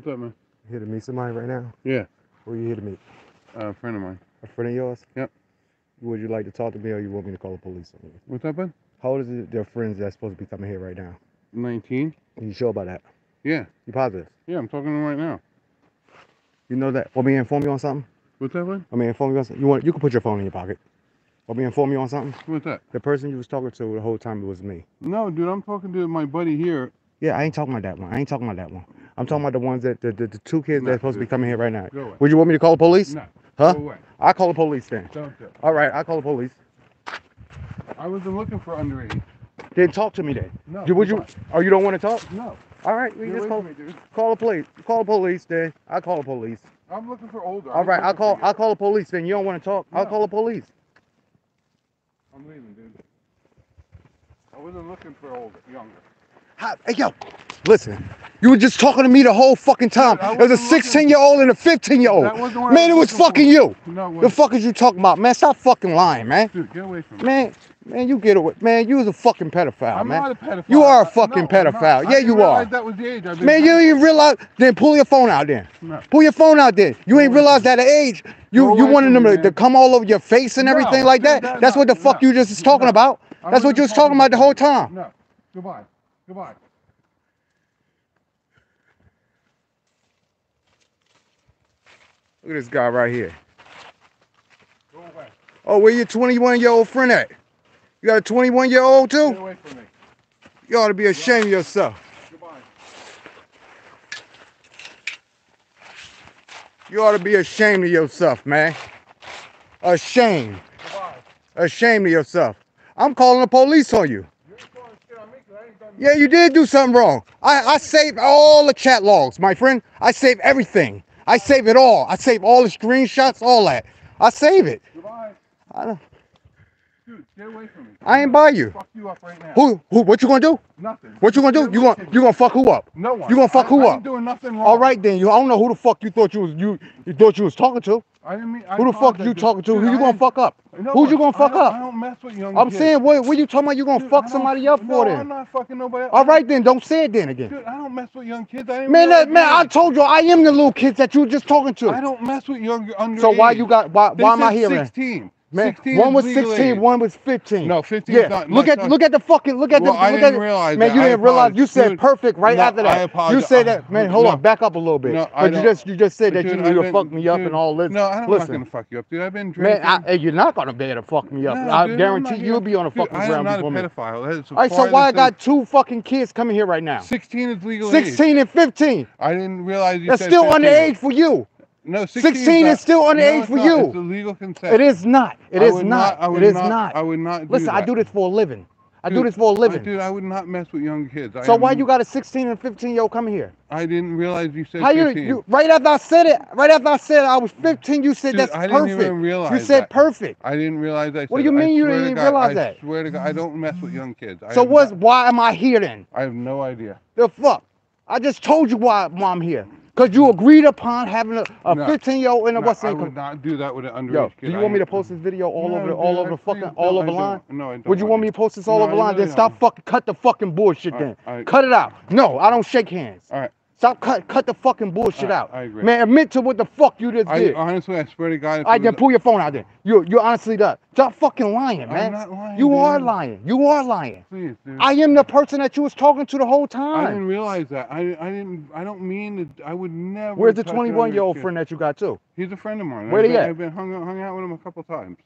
What's up, man? You here to meet somebody right now? Yeah, Who are you here to meet? uh, a friend of mine. A friend of yours? Yep. Would you like to talk to me or you want me to call the police on you? What's up, bud? How old is it, their friends that's supposed to be coming here right now? 19? Are you sure about that? Yeah, You positive? yeah, I'm talking to him right now. You know that? Want me to inform you on something? What's up, bud? Want me inform you on something? You want? You can put your phone in your pocket. Want me to inform you on something? What's that? The person you was talking to the whole time it was me. No, dude, I'm talking to my buddy here. Yeah, I ain't talking about that one. I ain't talking about that one. I'm talking about the ones that the, the, the two kids No, that's supposed to be coming here right now. Go. Would you want me to call the police? No, Huh? go away. I'll call the police then. Don't do. All right, I'll call the police. I wasn't looking for underage. Then talk to me then. No, You- would you? Oh, you don't want to talk? No, All right, we just call, me, dude. call the police. Call the police then. I'll call the police. I'm looking for older. All right, I'll call. I'll call the police then. You don't want to talk? I'll call the police. I'm leaving, dude. I wasn't looking for older, younger. Hi- Hey yo, listen. You were just talking to me the whole fucking time. Dude, I There's a 16 year old and a 15 year old. That wasn't what I Man, it was fucking you. No, The fuck is you talking about, man? Stop fucking lying, man. Dude, get away from me. Man, man, you get away. Man, you was a fucking pedophile, I'm man. not a pedophile. You are a fucking no, pedophile. Yeah, didn't you are. That was the age. I've Man, you ain't realize. Then pull your phone out. Then No. pull your phone out. Then you Go ain't realized that at age you Go you wanted them to, to come all over your face and No, everything like that. that- That's what the fuck no, you just was talking about. That's what you was talking about the whole time. No. Goodbye. Goodbye. Look at this guy right here. Go away. Oh, where your 21 year old friend at? You got a 21 year old Get too? away from me. You ought to be ashamed of yourself. Goodbye. You ought to be ashamed of yourself, man. Ashamed. Goodbye. Ashamed of yourself. I'm calling the police on you. You're throwing shit on me 'cause I ain't done Yeah, you did do something wrong. I, I saved all the chat logs, my friend. I save everything. I save it all. I save all the screenshots, all that. I save it. Goodbye. I, Dude, get away from me. I ain't by you. Fuck you up right now. Who, who, what you gonna do? Nothing. What you gonna do? You gonna, you gonna fuck who up? No one. you gonna fuck I, who I up? doing nothing wrong. All right then. You, I don't know who the fuck you thought you was, you, you thought you was talking to. I didn't mean. I Who the fuck you talking to? Dude, Who you gonna fuck up? No Who'd you gonna fuck up? I don't mess with young kids. I'm kids. saying, what, what you talking about? You gonna Dude, fuck somebody up no, for I'm not fucking nobody up. All right then. Don't say it then again. Dude, I don't mess with young kids. I Man, that, man, I told you I am the little kids that you were just talking to. I don't mess with young under. So why you got why why am I here, man? 16. Man, 16 one was 16, age. one was 15. No, 15 Yeah, is not. look not- at not- look at the fucking look at Well, the I look didn't at realize man. that. You I didn't realize you said Dude, perfect right no, after I that. You said that, man. Hold No. on, back up a little bit. No, I but you just you just said that Dude, you you been- fuck me up and all this. No, I'm not gonna fuck you up, dude. I've been drinking. man, I, hey, you're not gonna be able to fuck me up. No, I dude, guarantee you'll be on the Dude, fucking I am ground not a pedophile. All right, so why I got two fucking kids coming here right now? 16 is legal 16 and 15. I didn't realize you That's still 15. underage for you. No, 16, 16 not, is still no, underage it's for not. you. It's illegal consent. It is not. It is not. I would It is not, not. I would not. Do Listen, I do this for a living. I do this for a living. Dude, I would not mess with young kids. I So why you got a 16 and 15 year old coming here? I didn't realize you said How you, 15. you right after I said it, right after I said I was 15, you said Dude, that's I didn't perfect. even realize you said that. perfect. I didn't realize I said What do you mean you didn't even God, realize I that? I swear to God, I don't mess with young kids. I So what's not- why am I here then? I have no idea. The fuck? I just told you why, why I'm here. Cause you agreed upon having a, a No. 15 year old in a No, what's I would not do that with an underage Yo, kid. do you I want me to post this video all No, over, dude, all over the fucking, all over the line? No, I don't. Would you want me to post this all over the line? Then stop fucking, cut the fucking bullshit. Then cut it out. No, I don't shake hands. All right. Stop, cut, cut the fucking bullshit I- out. I agree. Man, admit to what the fuck you just I did. honestly, I swear to God. I then pull your phone out there. You you honestly does. Stop fucking lying, man. I'm not lying, you dude. are lying. You are lying. Please, dude. I am the person that you was talking to the whole time. I didn't realize that. I, I didn't. I don't mean to. I would never. Where's the 21 year old friend that you got too? He's a friend of mine. Where I've been, at? I've been hung, hung out with him a couple times.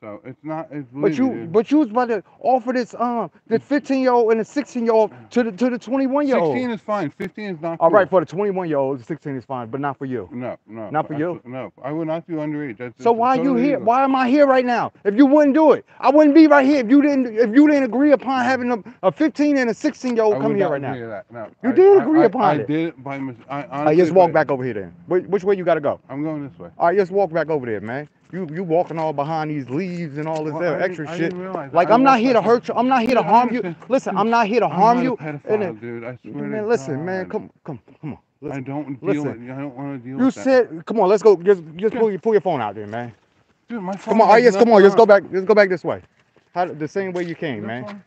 So it's not. It's But you but you was about to offer this um the mm. 15 year old and the 16 year old mm. to the to the 21 year old. 16 is fine. 15 is not. All right, cool. for the 21 year old, 16 is fine, but not for you. No, no. Not for you? No, I would not do underage. That's, So why are you here? illegal. Why am I here right now? If you wouldn't do it, I wouldn't be right here if you didn't if you didn't agree upon mm. having a, a 15 and a 16 year old come here right now. agree to that. No. You I- did agree I- upon it. I did it by mis- I right, honestly. just walk back over here then. Which, which way you got to go? I'm going this way. All right, just walk back over there, man. You you walking all behind these leaves and all this Well, there extra shit. Like I I'm not here to hurt you. I'm not here to harm you. Listen, I'm not here to I'm harm you. A pedophile, And dude. I swear man, to listen, man, come come come on. I don't deal listen. with. I don't want to deal You with that. You said, come on, let's go. Just just pull your pull your phone out there, man. Dude, my phone. Come on, oh, all right, yes, come on, just go back. Just go back this way. How the same way you came, man.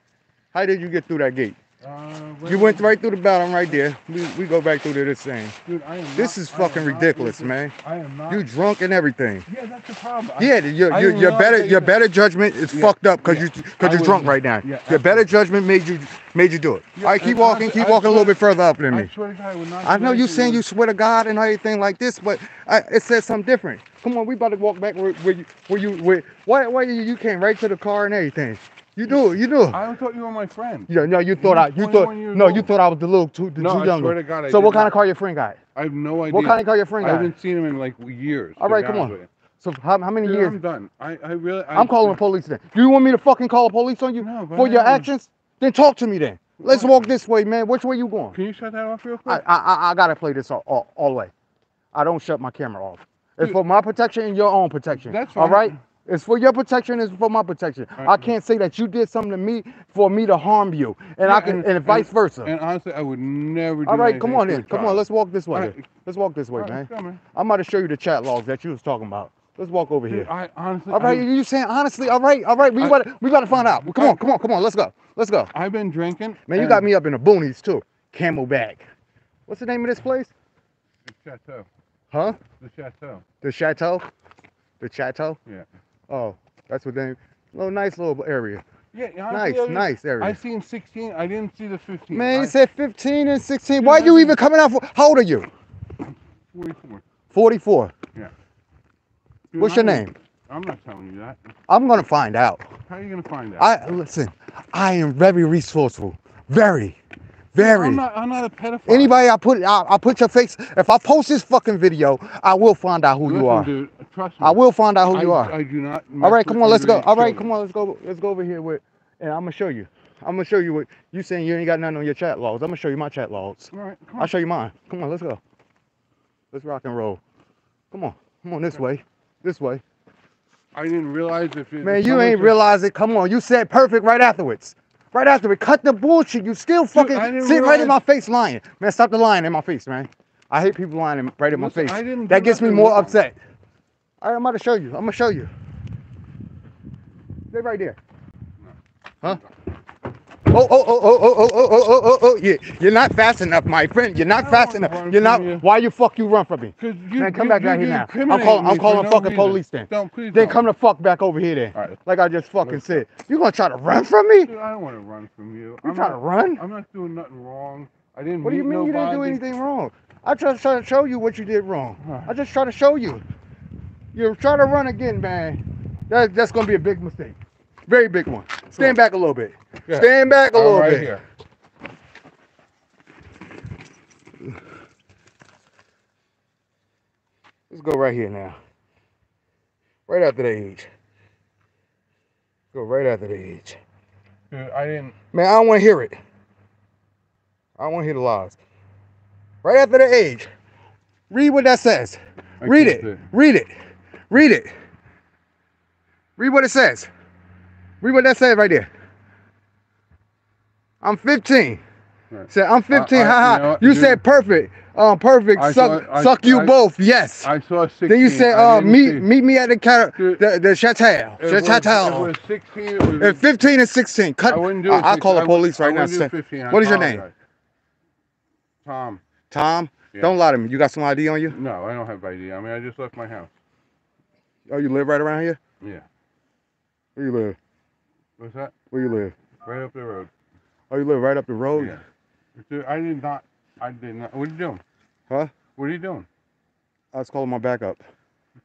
How did you get through that gate? Uh, You went right through the bottom right there. We, we go back through to this thing. Dude, I am This not- is I fucking ridiculous, man. I am not. You drunk and everything. yeah, that's the problem. I- Yeah, your your, your better your better judgment is Yeah, fucked up because yeah. you because you're drunk right now. yeah, your better judgment made you made you do it. Yeah, All right, keep walking, keep I walking a little bit further up than I me. swear to God, I would not I know you saying you swear to God and everything like this, but I, it says something different. Come on, we about to walk back where, where you where you where why why you, you came right to the car and everything. You do, you do. I thought you were my friend. Yeah, no, you thought I you thought no, you thought I was the little too the No, too I younger. swear to God, I so what kind not. of car your friend got? I have no idea. What kind of car your friend got? I haven't seen him in like years. All right, come on. So how, how many Dude, years? I'm done. I, I really. I, I'm calling the police then. Do you want me to fucking call the police on you No, for your actions? Then talk to me then. Let's walk this way, man. Which way you going? Can you shut that off real quick? I I I gotta play this all, all, all the way. I don't shut my camera off. It's Dude. for my protection and your own protection. That's All fine. right. It's for your protection. It's for my protection. All I can't say that you did something to me for me to harm you, and Yeah, I can, and, vice versa. And honestly, I would never. Do that. all right, come on then. Come on, let's walk this way. Right. Let's walk this way, right, man. come. I'm about to show you the chat logs that you was talking about. Let's walk over here. Dude, I honestly. All right, I, you saying honestly? All right, all right. We got to we got to find out. Come I- on, come on, come on. Let's go. Let's go. I've been drinking. Man, you got me up in the boonies too. Camelback. What's the name of this place? The chateau. Huh? The chateau. The chateau. The chateau. Yeah. Oh, that's what they. Little nice little area. Yeah. Nice, I nice area. I seen 16. I didn't see the 15. Man, I, you said 15 and 16. Dude, Why are you even coming out for? How old are you? 44. 44. Dude, What's your I'm- name? I'm not telling you that. I'm gonna find out. How are you gonna find out? I listen. I am very resourceful. Very, very. I'm not. I'm not a pedophile. Anybody I put, I, I put your face. If I post this fucking video, I will find out who Listen, you are. dude. Trust me. I will find out who I, you are. I do not. All right, come on, let's go. All right, come on, let's go. Let's go over here with, and I'm gonna show you. I'm gonna show you what you saying. You ain't got nothing on your chat logs. I'm gonna show you my chat logs. All right. Come on. I'll show you mine. Come on, let's go. Let's rock and roll. Come on, come on this way, this way. I didn't realize if it, Man, you ain't realize it. Come on, you said perfect right afterwards. Right after we cut the bullshit. You still fucking I didn't right in my face lying. Man, stop the lying in my face, man. I hate people lying in, right in my face. I didn't That gets me more wrong. upset. All right, I'm about to show you. I'm gonna show you. Stay right there. Huh? Oh, oh, oh, oh, oh, oh, oh, oh, oh, oh, oh, yeah. You're not fast enough, my friend. You're not fast enough. You're not. you. Why you fuck you run from me? Cause you, Man, come you, back you, down here you now. I'm calling. I'm calling no fucking reason. police then. Don't please. Then don't. come the fuck back over here then. All right. Like I just fucking Let's said. You gonna try to run from me? Dude, I don't want to run from you. You I'm trying to not, run? I'm not doing nothing wrong. I didn't. What do you mean you didn't do nobody. anything wrong? I just try to show you what you did wrong. Huh. I just try to show you. You're trying to run again, man. That, that's gonna be a big mistake. Very big one. Stand back a little bit. Yeah. Stand back a I'm little right bit. here. Let's go right here now. Right after the age. Go right after the age. Dude, I didn't. Man, I don't want to hear it. I don't want to hear the lies. Right after the age. Read what that says. Read it. Read it. Read it. Read what it says. Read what that says right there. I'm 15. Right. Said I'm 15. I- ha ha. you know You said perfect. Um, perfect. I suck, saw- I- suck you I- both. Yes. I saw 16. then you said, uh, meet see- meet me at the car, the the chateau, It was, chateau. it was 16. It was, At 15 and 16. Cut. I wouldn't do I- it. I'll call the I police right I now. Say- 15. I What is your name? Tom. Tom, Yeah. don't lie to me. You got some ID on you? No, I don't have ID. I mean, I just left my house. Oh, you live right around here? Yeah. Where you live? What's that? Where you live? Right up the road. Oh, you live right up the road? Yeah. I did not. I did not. What are you doing? Huh? What are you doing? I was calling my backup.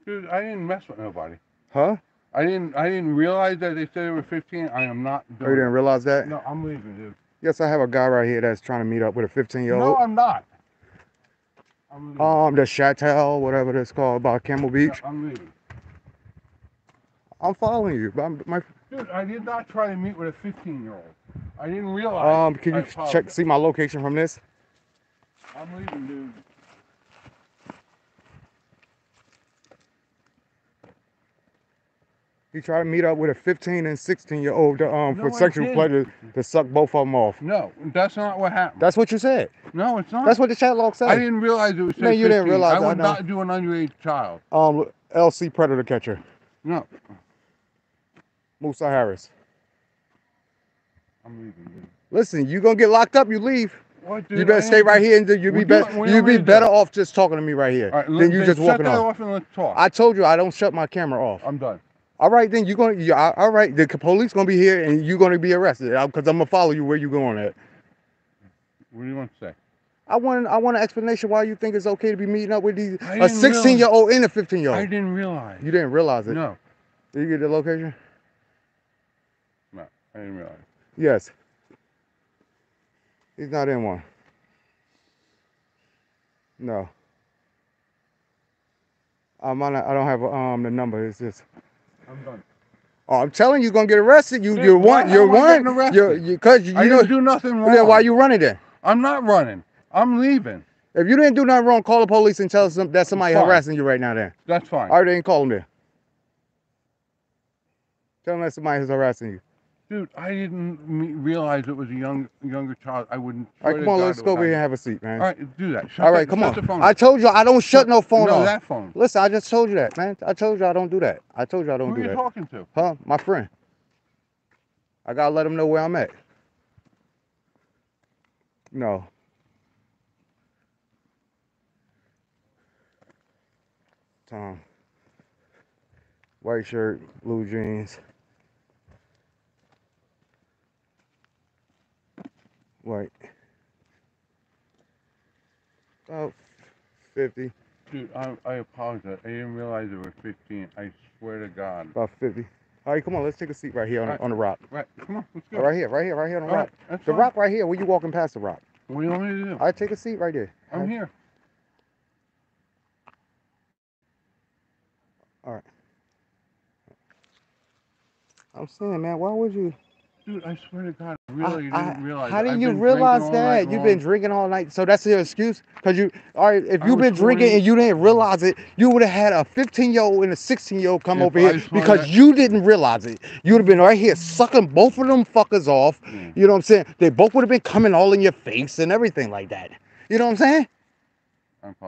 Dude, I didn't mess with nobody. Huh? I didn't. I didn't realize that they said they were 15. I am not Oh, you didn't realize that? No, I'm leaving, dude. Yes, I have a guy right here that's trying to meet up with a 15 year old. No. I'm not. I'm leaving. Um, the Chateau, whatever that's called, by Camel No, Beach. I'm leaving. I'm following you. but I'm, my, Dude, I did not try to meet with a 15 year old. I didn't realize. um, can I you check see my location from this? I'm leaving, dude. He tried to meet up with a 15 and 16 year old um, for No, I sexual pleasure to suck both of them off. No, that's not what happened. That's what you said. no, it's not. That's what the chat log said. I didn't realize it was. Man, you didn't realize I would no. not do an underage child. Um, LC Predator Catcher, No, Musa Harris. I'm leaving, dude. Listen, you gonna get locked up. You leave. What, dude? you better stay right here and do- you be better. you- what You you want be me to do? better off just talking to me right here right, than you just shut walking that off. off and let's talk. I told you I don't shut my camera off. I'm done. All right, then you're gonna. You, all right, the police gonna be here and you're gonna be arrested because I'm gonna follow you where you going at. What do you want to say? I want. I want an explanation why you think it's okay to be meeting up with these a didn't 16 year old and a 15 year old. I didn't realize. You didn't realize it. No, Did you get the location? I didn't realize. Yes. He's not in one. No. I'm on. a- I don't have um the number. It's just. I'm done. Oh, I'm telling you, you're gonna get arrested. You, you're one. You're I one. You're, arrested? you, you, I you know. didn't do nothing wrong. Then why you running then? I'm not running. I'm leaving. If you didn't do nothing wrong, call the police and tell them that somebody harassing you right now. Then. That's fine. Right, then call them there. Tell them that somebody is harassing you. Dude, I didn't me- realize it was a young younger child. I wouldn't. All right, come on, let's go over here and have a seat, man. All right, do that. Shut All right, come shut on. The phone. I told you I don't shut no phone no, off. that phone. Listen, I just told you that, man. I told you I don't do that. I told you I don't do that. Who are do you that. talking to? Huh? My friend. I gotta let him know where I'm at. No. Tom. White shirt, blue jeans. White. About 50. Dude, I, I apologize. I didn't realize it was 15. I swear to God. About 50. All right, come on, let's take a seat right here on, Alright. on the rock. Right, come on, let's go. Right here, right here, right here on the All rock. right, The fine. rock right here. Where you walking past the rock? What do you want me to do? All right, take a seat right there. I'm here. All right. I'm saying, man, why would you? Dude, I swear to God, I really I- didn't realize. How did you realize drinking all night that? You've been drinking all night, so that's your excuse? Cause you, all right, if you've been drinking 20. and you didn't realize it, you would have had a 15 year old and a 16 year old come If over I here because that- you didn't realize it. You would have been right here sucking both of them fuckers off. You know what I'm saying? They both would have been coming all in your face and everything like that. You know what I'm saying?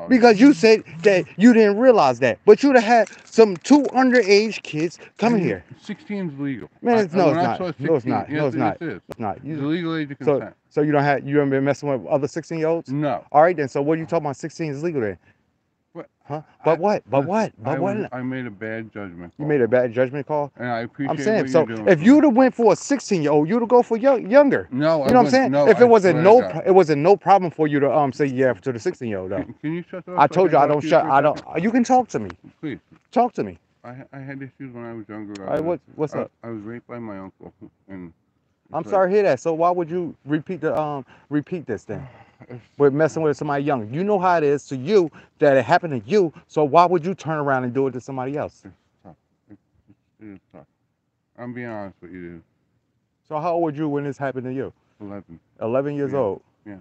Because you said that you didn't realize that, but you'd have had some two underage kids coming here. 16 is legal. Man, I- no, it's not. saw No, it's 16 not. No, yes, it's not. It is. It's not. It's the legal age of so, so you don't have you haven't been messing with other 16 year olds? no. All right then. So what are you talking about? 16 is legal then? Huh? But I- what? But what? I, But what? I made a bad judgment. You made a bad judgment call. And I appreciate I'm saying so. If you'd have went for a 16 year old, you'd have go for young, younger. No, You I know what I'm saying? No, if I it wasn't no, pro- it wasn't no problem for you to um say yeah to the 16 year old. Can, can you shut the I told you I don't shut. I don't. You can talk to me. Please. Talk to me. I, I had issues when I was younger. Right. I What? was- What's I, up? I was raped by my uncle, and I'm sorry to hear that. So why would you repeat the um repeat this then? With messing with somebody young. You know how it is to you that it happened to you. So why would you turn around and do it to somebody else? It's tough. It's, it's, tough. I'm being honest with you, dude. So how old were you when this happened to you? 11. 11 years Yeah, old. yeah.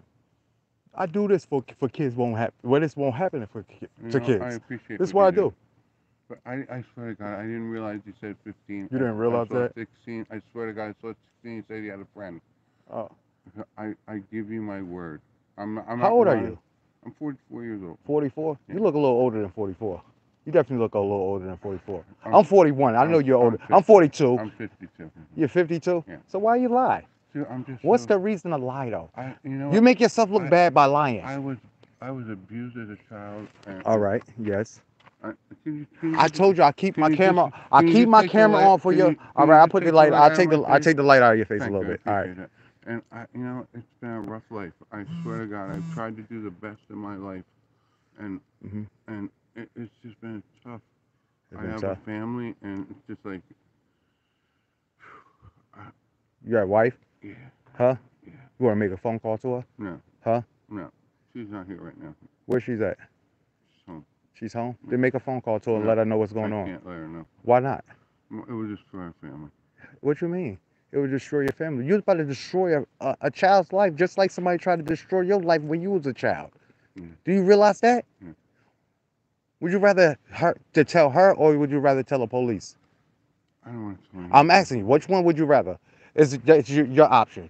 I do this for for kids won't happen. Well, this won't happen for ki- You to know, kids. I appreciate This is what what I do. But I, I swear to God, I didn't realize you said 15. You didn't realize I saw that? 16. I swear to God, I saw 16. You said he had a friend. Oh, I, I give you my word. I'm, I'm how old are you? I'm 44 years old. 44. You look a little older than 44. You definitely look a little older than 44. I'm- I'm 41. I know I'm- you're I'm older. 50. I'm 42. I'm 52. You're 52. Yeah. So why you lie? See, I'm just. What's so- the reason to lie though? I, you know, You make yourself look I- bad by lying. I was, I was abused as a child. And All right. Yes. I, can you, can you I just- told you I keep my camera. I keep my camera on for you. All right. I'll put the light. I'll take the. I'll take the light out of your face a little bit. All right. And I, you know, it's been a rough life. I swear to God, I've tried to do the best in my life, and Mhm. and it, it's just been tough. It's I been have tough. a family, and it's just like, You got a wife? yeah, Huh? Yeah. You want to make a phone call to her? no, Huh? no, she's not here right now. Where she's at? She's home. Then make a phone call to her and let her know what's going I on. can't let her know. Why not? It was just for our family. What you mean? It would destroy your family. You're about to destroy a, a, a child's life just like somebody tried to destroy your life when you was a child. Yeah. Do you realize that? Yeah. Would you rather her to tell her or would you rather tell the police? I don't want to tell you. I'm asking you, which one would you rather? Is that's your, your option?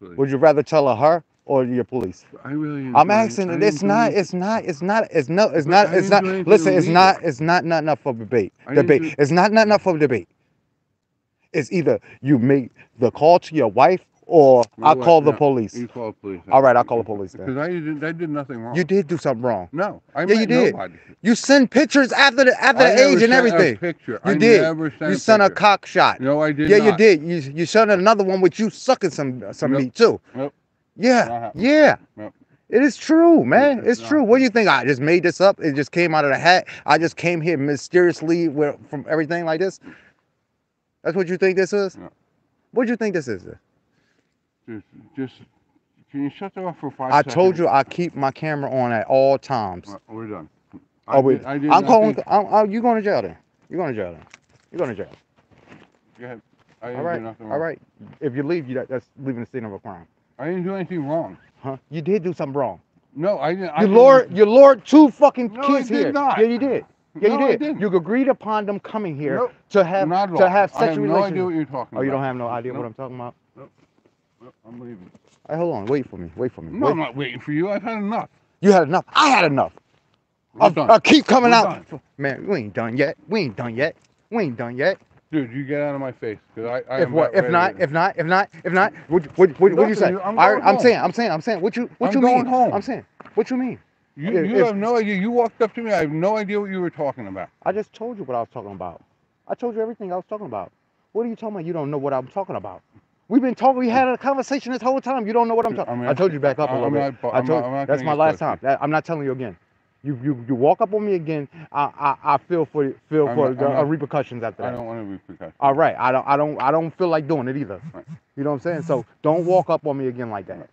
But Would you rather tell her, her or your police? I really. I'm asking. I it. It's not. It's not. It's not. It's no. It's not. It's not. Listen. It's not. It's not Not enough for debate. I Debate. It's not Not enough for debate. it's either you make the call to your wife or No, I what- call the no, police. You call police. All right, I'll call the police then. Because I did, I did nothing wrong. You did do something wrong. No, I Yeah, you did. nobody. You send pictures after the after I the age and a everything. picture. You I did. Never sent You sent a picture. cock shot. No, I did yeah, not. you did. You you sent another one with you sucking some some Nope. meat too. Nope. Yeah, yeah. It is true, man. it's It's true. What do you think? I just made this up. It just came out of the hat. I just came here mysteriously with, from everything like this. That's what you think this is? What do you think this is? Just, just, can you shut that off for five I seconds? told you I keep my camera on at all times. We're done. Oh wait, I did I'm calling. I'm, I'm, you going to jail then? You're going to jail then? You're going to jail? Go ahead. I All right, all right. If you leave, you that, that's leaving the scene of a crime, I didn't do anything wrong. huh? You did do something wrong. No, I didn't. I You lured, you lured two fucking No, kids did here. not. Yeah, you did. Yeah, No, you did. You agreed upon them coming here Nope, to have to have I have sexual no idea what you're talking Oh, you don't have no idea what I'm talking about? Nope, I'm leaving. Hey, hold on. Wait for me. Wait for me. No, Wait. I'm not waiting for you. I've had enough. You had enough. I had enough. We're I, done. I keep coming We're out. done. Man, we ain't done yet. We ain't done yet. We ain't done yet. Dude, you get out of my face. Cause I, I if am what? If not? If not? If not? If not? What? What? What? What you say? I'm I, I'm saying. I'm saying. I'm saying. What you? What I'm you going mean? home. I'm saying. What you mean? you, if- you if- have no idea. You walked up to me. I have no idea what you were talking about. I just told you what I was talking about. I told you everything I was talking about. What are you talking about? You don't know what I'm talking about. We've been talking. We had a conversation this whole time. You don't know what I'm talking. I'm I told you back up a I'm little not- bit. I'm I told. not- I'm not that's my last time. That- I'm not telling you again. You you you walk up on me again. I I, I feel for feel I'm for not- the uh, not- repercussions after that. I don't want to repercussions. All right. I don't I don't I don't feel like doing it either. Right. You know what I'm saying? So don't walk up on me again like that.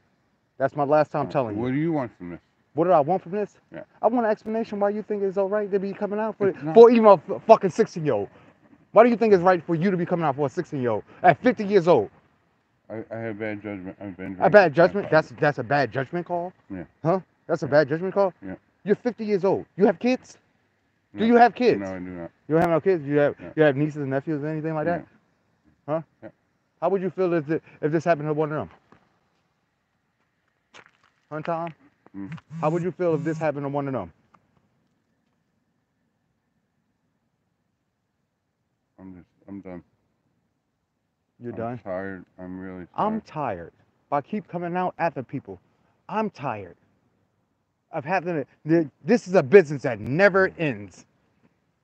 That's my last time telling What you. What do you want from this? What did I want from this? Yeah. I want an explanation why you think it's all right to be coming out for for even a fucking 16 year old. Why do you think it's right for you to be coming out for a 16 year old at 50 years old? I, I have bad judgment. I've been A bad judgment? That's that's a bad judgment call? Yeah. Huh? That's a bad judgment call? Yeah. You're 50 years old. You have kids? Do you have kids? No, I do not. You don't have no kids? You have Yeah. you have nieces and nephews or anything like that? Huh? Yeah. How would you feel if, it, if this happened to one of them? Huh, Tom? Mm. How would you feel if this happened to one of them? I'm just. I'm done. You're done? I'm tired. I'm really. tired. I'm Tired. I keep coming out after people, I'm tired of having it. This is a business that never ends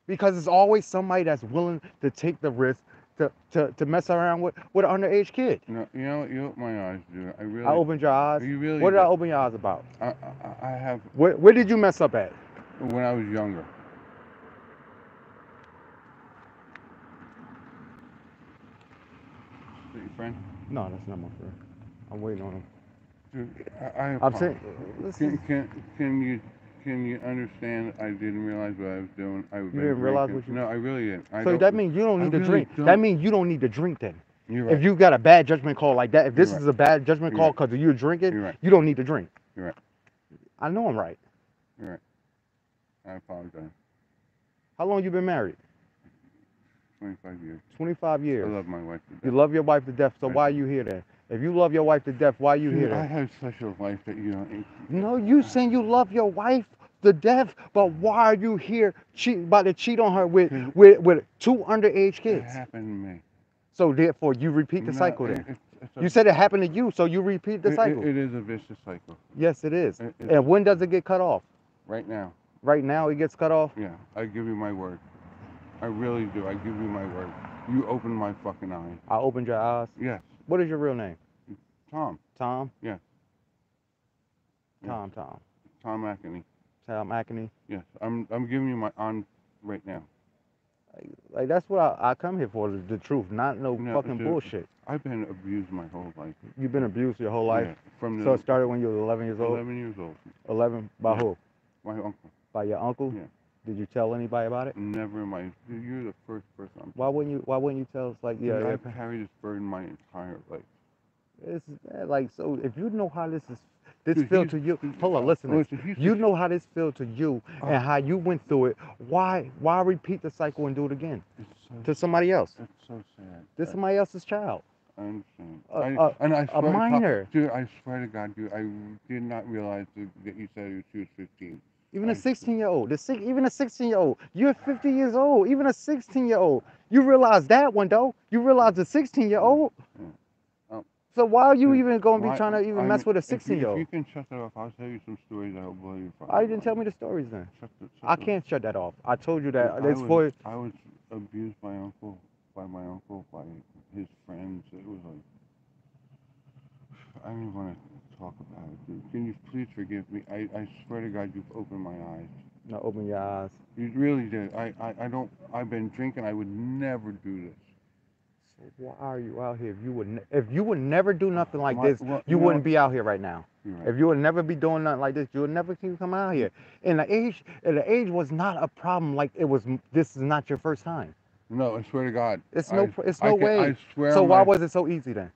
because it's always somebody that's willing to take the risk to, to, to mess around with, with an underage kid. You know, you know, what? you open my eyes, dude. I really. I opened your eyes. You really. What did I open your eyes about? I, I, I have Where, where did you mess up at? when I was younger. Is that your friend? No, that's not my friend. I'm waiting on him. I, I saying, Can, can, can you can you understand? I didn't realize what I was doing. I was You didn't realize what you- No, I really didn't. I so that means you don't I need to really drink. That don't. means you don't need to drink then. You're right. If you got a bad judgment call like that, if this right. is a bad judgment You're call right. because you're drinking, You're right. you don't need to drink. You're right. I know I'm right. You're right. I apologize. How long you been married? 25 years. 25 years. I love my wife. to You love your wife to death, so Right. why are you here then? If you love your wife to death, why are you here I have such a wife that you don't. No, you saying you love your wife to death, but why are you here cheat about to cheat on her with with, with two underage kids? It happened to me. So therefore you repeat the No, cycle it- then. it's- it's a- You said it happened to you, so you repeat the it- it- cycle. it is a vicious cycle. Yes, it is. It- it- And when does it get cut off? right now. Right now it gets cut off? Yeah, I give you my word. I really do. I give you my word. You opened my fucking eyes. I opened your eyes. Yes, What is your real name? Tom. Tom? Yeah. Tom, Tom. Tom McEnany. Tom Acne. Yes, I'm. I'm giving you my on right now. Like that's what I, I come here for, the, the truth, not no No, fucking dude. bullshit. I've been abused my whole life. You've been abused your whole life. Yeah, from So it started when you were 11 years old? 11 years old. 11 by Yeah. who? My uncle. By your uncle? Yeah. Did you tell anybody about it? Never in my. You're the first person. I'm. Why wouldn't you? Why wouldn't you tell us? Like, yeah, I've carried this burden my entire life. it's eh, like so. If you know how this is, this Dude, feel to you. Hold on, listen. Listen, You know how this feel to you Oh. and how you went through it. Why? Why repeat the cycle and do it again so, to somebody else? it's so sad. This somebody else's child. I understand. A- I, a- and I a swear to minor. dude, I swear to God, dude, I did not realize that, that you said she was 15. Even a 16 year old, the six, even a 16 year old, you're 50 years old. Even a 16 year old, you realize that one though. You realize the 16 year old. Um, So why are you even going to be Why- trying to even I mess mean, with a if you- 16 year If old? you can shut that off, I'll tell you some stories that'll blow your fucking Why you didn't tell me the stories then? Shut the, shut I the- can't shut that off. I told you that. I It's was, for I was abused by uncle, by my uncle, by his friends. It was like I even want to talk about it. Dude. Can you please forgive me? I, I swear to God, you've opened my eyes. no, open your eyes. You really did. I, I, I don't. I've been drinking. I would never do this. So why are you out here? If you would, ne- if you would never do nothing like My- this, well, you know wouldn't what? be out here right now. You're right. If you would never be doing nothing like this, you would never keep coming out here. And the age, and the age was not a problem. Like it was. This is not your first time. no, I swear to God. It's no. I, pr- It's I no can- way. I swear. So why my- was it so easy then?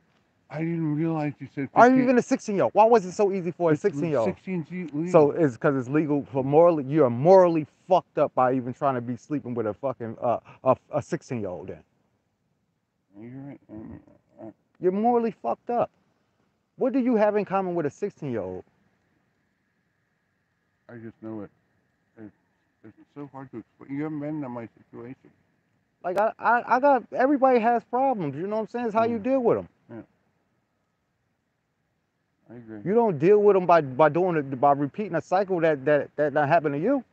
I didn't realize you said. Are you even a 16 year old? Why was it so easy for a 16 year old? 16's legal. So it's because it's legal for morally. You are morally fucked up by even trying to be sleeping with a fucking uh, a a 16 year old. Then You're right. You're morally fucked up. What do you have in common with a 16 year old? I just know it. It's, it's so hard to explain. You haven't been in my situation. Like I, I, I got everybody has problems. You know what I'm saying? It's how you Mm. deal with them. I agree. You don't deal with them by by doing it by repeating a cycle that that that, that happened to you.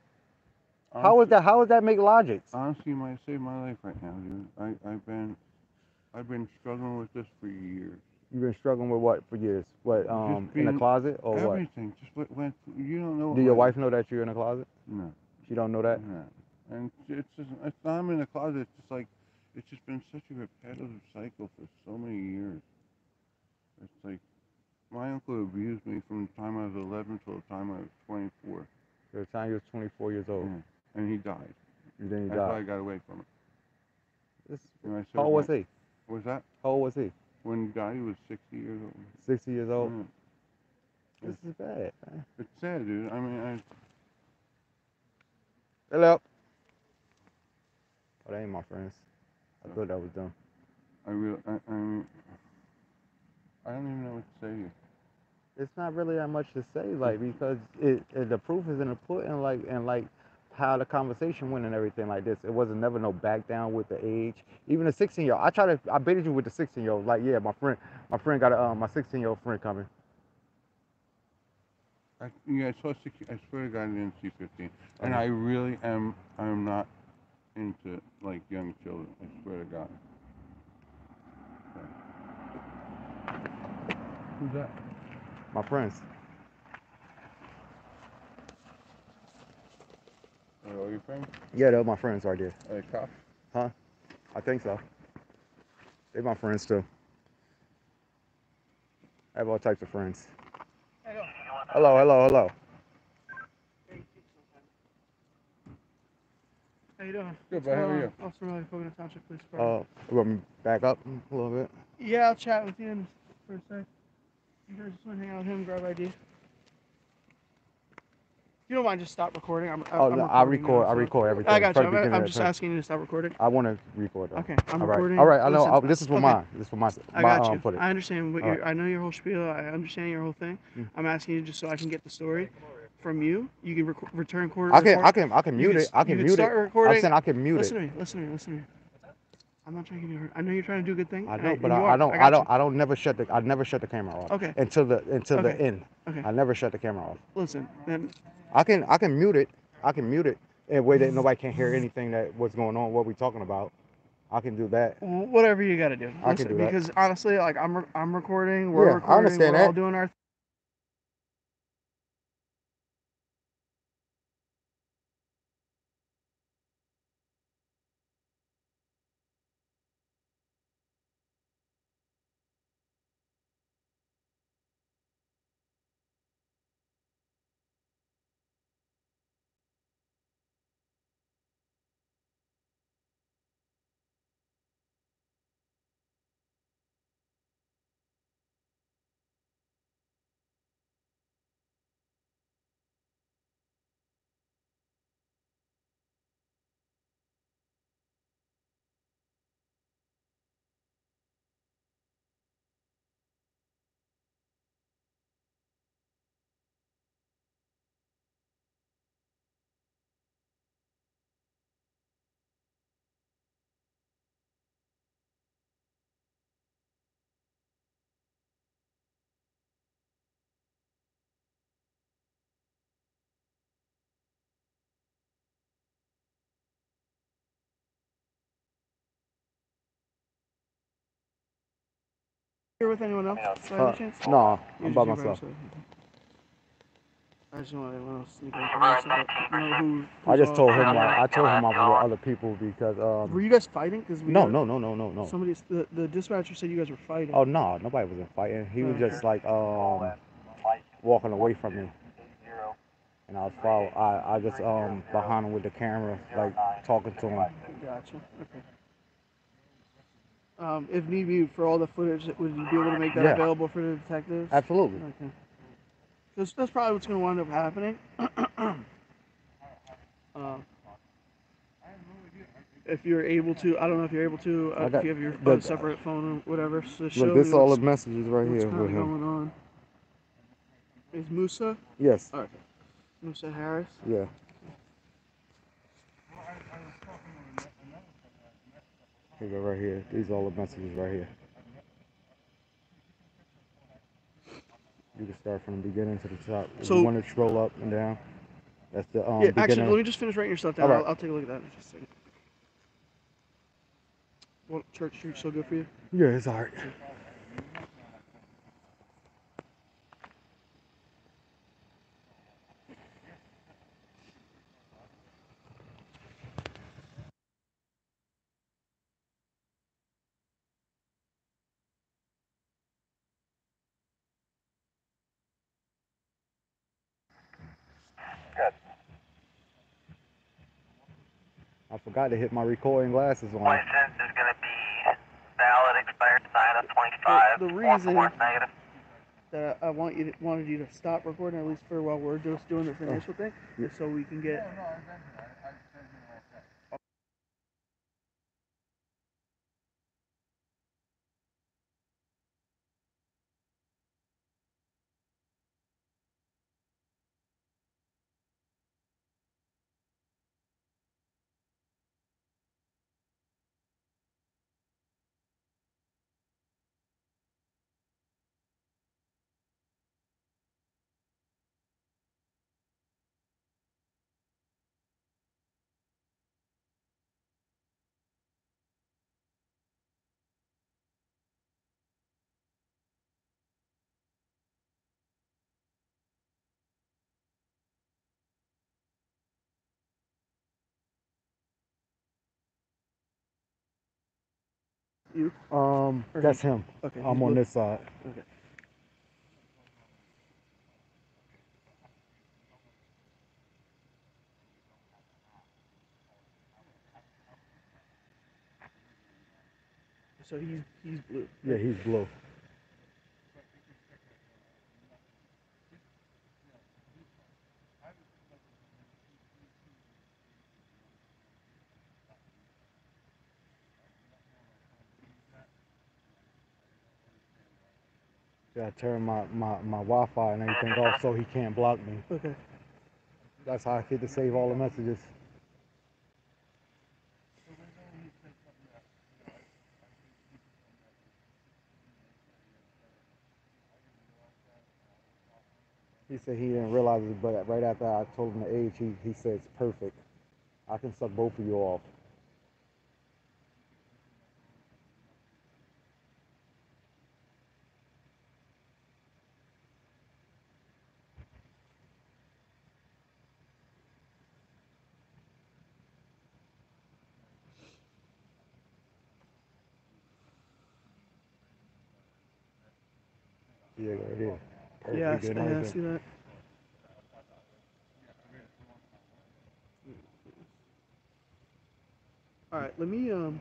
How is that? How does that make logic? Honestly, might save my life right now, dude. I, I've been, I've been struggling with this for years. You've been struggling with what for years? What um in a being- closet or what? Everything. Just what went. You don't know. Do your wife know that you're in a closet? No. She don't know that. No. And it's just. It's not I'm in the closet. It's just like. It's just been such a repetitive cycle for so many years. It's like. My uncle abused me from the time I was 11 till the time I was 24. The time you was 24 years old, Yeah. And he died. and then he That's why I got away from it. This- How old was my- he? Was that? How old was he? When he died, he was 60 years old. 60 years old. Yeah. This is bad. Man. It's sad, dude. I mean, I, Hello. Oh, that ain't my friends. I thought that was them. I really, I, I mean, I don't even know what to say here. It's not really that much to say, like because it, it the proof is in the pudding, like and like how the conversation went and everything like this. It wasn't never no back down with the age. Even a 16 year old, I try to I baited you with the 16 year old. Like yeah, my friend, my friend got a um, my 16 year old friend coming. I, yeah, I saw 60, I swear to God, I didn't see 15. And I really am, I'm not into, like, young children. I swear to God. Who's that? My friends. Are all your friends? Yeah, they're my friends right there. Are they cops? I think so. They're my friends too. I have all types of friends. Hello, hello, hello. How you doing? Good, What's bud. How going are on? you? Officer Riley, Pocono Township Police Department. Uh, you want me back up a little bit? yeah, I'll chat with you in, for a sec. You guys just want to hang out with him, grab ID? You don't mind just stop recording? I'm, I'm Oh, no, I recording record. now, I so- record everything. I got you. I'm, I'm just asking you to stop recording. I want to record though. Okay, I'm All right. recording. All right. I know. Listen, I, this is for okay, mine. This is for my. I got um, you. footage. I understand what you're. I know your whole spiel. I understand your whole thing. Mm. I'm asking you just so I can get the story from you. You can rec- return quarter. I can. record- I can. I can you mute can it. s- I you can can mute start it. I'm saying I can mute Listen it. to me. Listen to me. Listen to me. I'm not trying to give you. hard- I know you're trying to do a good thing. I know, but I, I don't. I, got don't. I don't never shut the. I never shut the camera off. Okay. Until the until the end. Okay. I never shut the camera off. Listen. Then I can. I can mute it. I can mute it in a way that nobody can hear anything that what's going on, what we're talking about. I can do that. whatever you got to do. I can Listen, do that. because honestly, like I'm, re- I'm recording. We're Yeah, I recording. understand we're all doing our Here with anyone else by Uh, any chance? no, You're I'm by just myself. yourself. I just don't anyone else sneaking up on us. so I know who. I who's just all- told him I, I told him I was with other people because Were um you guys fighting? Because we no no no no no no Somebody, the, the dispatcher said you guys were fighting. oh no nobody wasn't fighting he was just like um walking away from me and I was follow I, I just um behind him with the camera like talking to him Gotcha. Okay. Um, if need be for all the footage, would you be able to make that Yeah. available for the detectives? absolutely Okay. Because that's probably what's going to wind up happening. um, if you're able to, I don't know if you're able to, uh, I got if you have your own separate phone or whatever, so show look this all what's, the messages right what's here kind of him going on. Is Musa? yes. Musa Harris. yeah here you go right here. These are all the messages right here. You can start from the beginning to the top. If So- you want to scroll up and down that's the um yeah, actually, let me just finish writing your stuff down. I'll, I'll take a look at that in just a second. What church street so good for you? yeah it's all right forgot to hit my recording glasses on. License is going to be valid, expired sign of 25. The- the reason- four negative. that I want you to, wanted you to stop recording at least for while we're just doing this initial thing, Yeah. is so we can get. You? Um, Or that's him. Okay. I'm on this side. Okay. So he's he's blue. Yeah, he's blue. I turn my, my, my Wi-Fi and everything off so he can't block me. Okay. That's how I get to save all the messages. He said he didn't realize it, but right after I told him the age, he, he said it's perfect. I can suck both of you off. Yeah, right here. Perfect Yeah, I s- yeah, I see that. All right, let me um,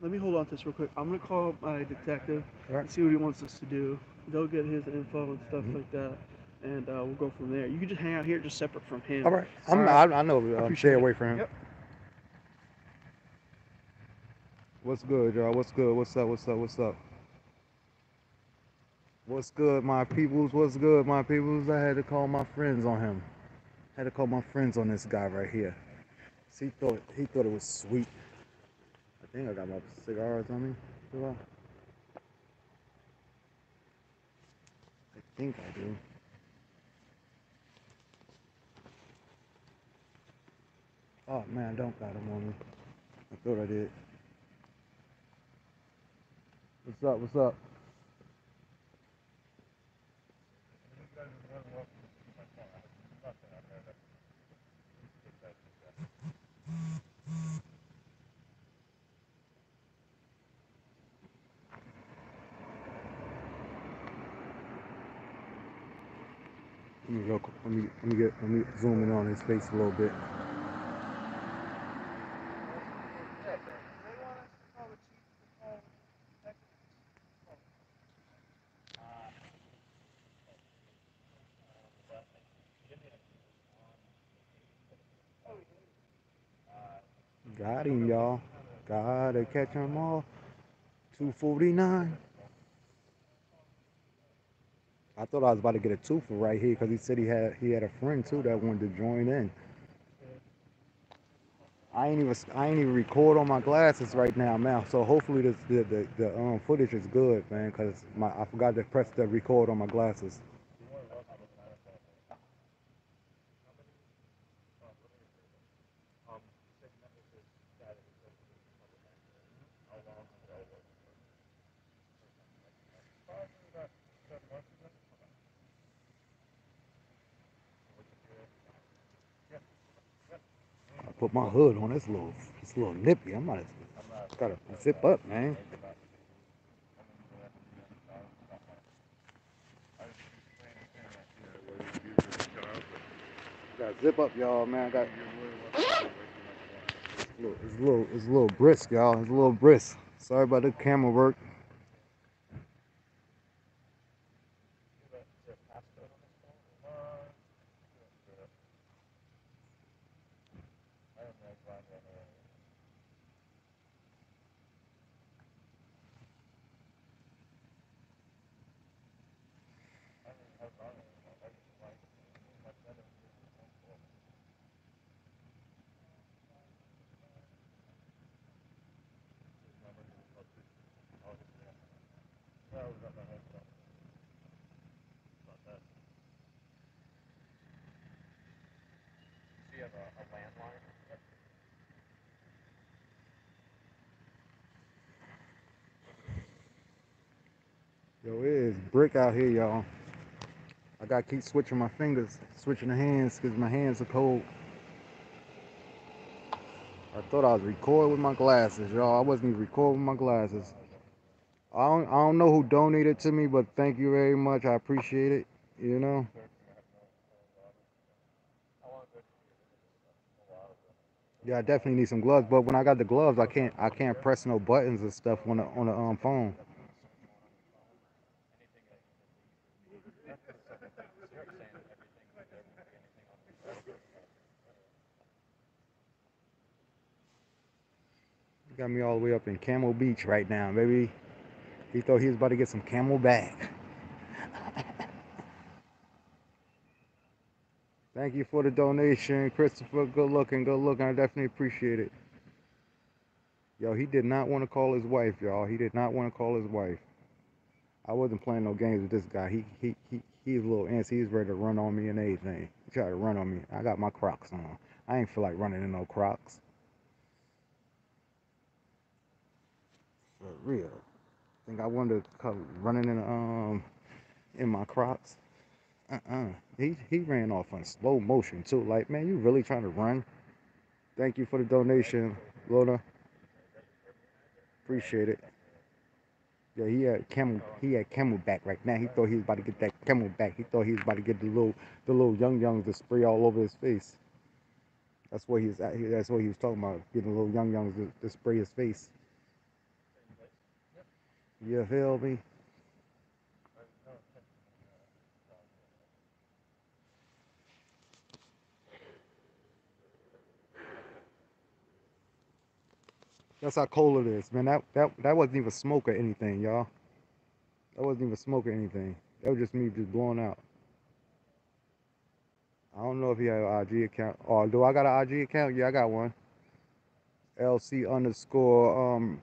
let me hold on to this real quick. I'm gonna call my detective Alright. and see what he wants us to do. They'll get his info and stuff Mhm. like that, and uh, we'll go from there. You can just hang out here, just separate from him. All right. I'm, All I, I know. Um, appreciate stay away from him. Yep. What's good, y'all? What's good? What's up? What's up? What's up? What's good, my peoples? What's good, my peoples? I had to call my friends on him. had to call my friends on this guy right here. See, he thought he thought it was sweet. I think I got my cigars on me. Do I? I think I do. Oh man, I don't got them on me. I thought I did. What's up? What's up? Let me let me get let me zoom in on his face a little bit. Got him, y'all. Gotta catch 'em all. 249. I thought I was about to get a twofer right here because he said he had he had a friend too that wanted to join in. I ain't even I ain't even record on my glasses right now, man. So hopefully this the the, the um footage is good, man, because my I forgot to press the record on my glasses. I put my hood on. It's a little it's a little nippy. I'm not gotta zip up, man. Gotta zip up, y'all, man. I got it's a little it's a little brisk, y'all. It's a little brisk. Sorry about the camera work. Yo, it is brick out here, y'all. I gotta keep switching my fingers, switching the hands, because my hands are cold. I thought I was recording with my glasses, y'all. I wasn't even recording with my glasses. I don't, I don't know who donated to me, but thank you very much. I appreciate it. You know. Yeah, I definitely need some gloves. But when I got the gloves, I can't I can't press no buttons and stuff on the on the um phone. Got me all the way up in Camel Beach right now, baby. He thought he was about to get some camel back. Thank you for the donation, Christopher. Good looking, good looking. I definitely appreciate it. Yo, he did not want to call his wife, y'all. He did not want to call his wife. I wasn't playing no games with this guy. He he he he's a little antsy. He's ready to run on me and everything. He tried to run on me. I got my Crocs on. I ain't feel like running in no Crocs. For real. I Think I wanted to come running in um in my Crocs. Uh-uh. He he ran off in slow motion too. Like, man, you really trying to run? Thank you for the donation, Lona. Appreciate it. Yeah, he had camel he had camelback right now. He thought he was about to get that camel back. He thought he was about to get the little the little young youngs to spray all over his face. That's what he was at. That's what he was talking about. Getting the little young youngs to, to spray his face. You feel me? That's how cold it is, man. That that that wasn't even smoke or anything, y'all. That wasn't even smoke or anything. That was just me just blowing out. I don't know if he had an IG account. Oh, do I got an IG account? Yeah, I got one. LC underscore um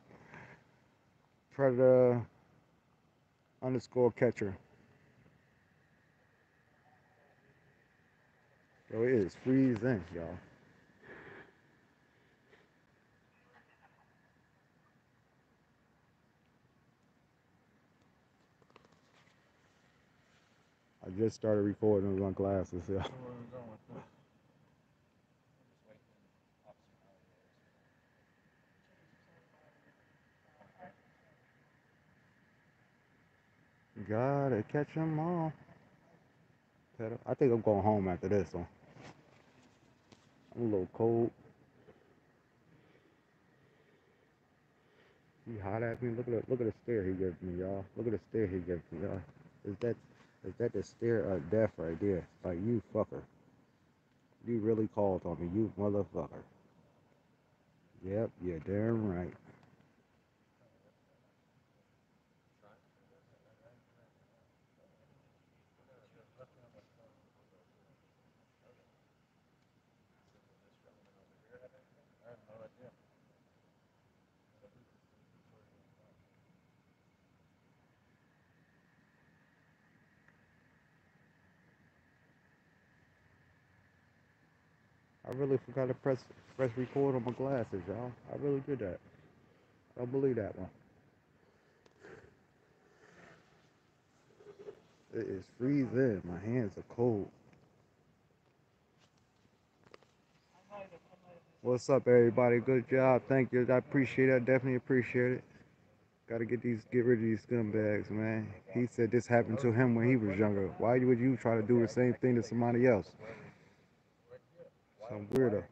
predator underscore catcher. Yo, it is freezing, y'all. I just started recording with my glasses, yeah. Gotta catch catch 'em all. Pedal. I think I'm going home after this one. I'm a little cold. He hot at me. Look at the, look at the stare he gives me, y'all. Look at the stare he gives me, y'all. Is that is that the stare of death right there? Like you fucker. You really called on me, you motherfucker. Yep, you're damn right. I really forgot to press press record on my glasses, y'all. I really did that. I don't believe that one. It is freezing. My hands are cold. What's up, everybody? Good job. Thank you. I appreciate it. I definitely appreciate it. Got to get these, get rid of these scumbags, man. He said this happened to him when he was younger. Why would you try to do the same thing to somebody else? Some weirdo.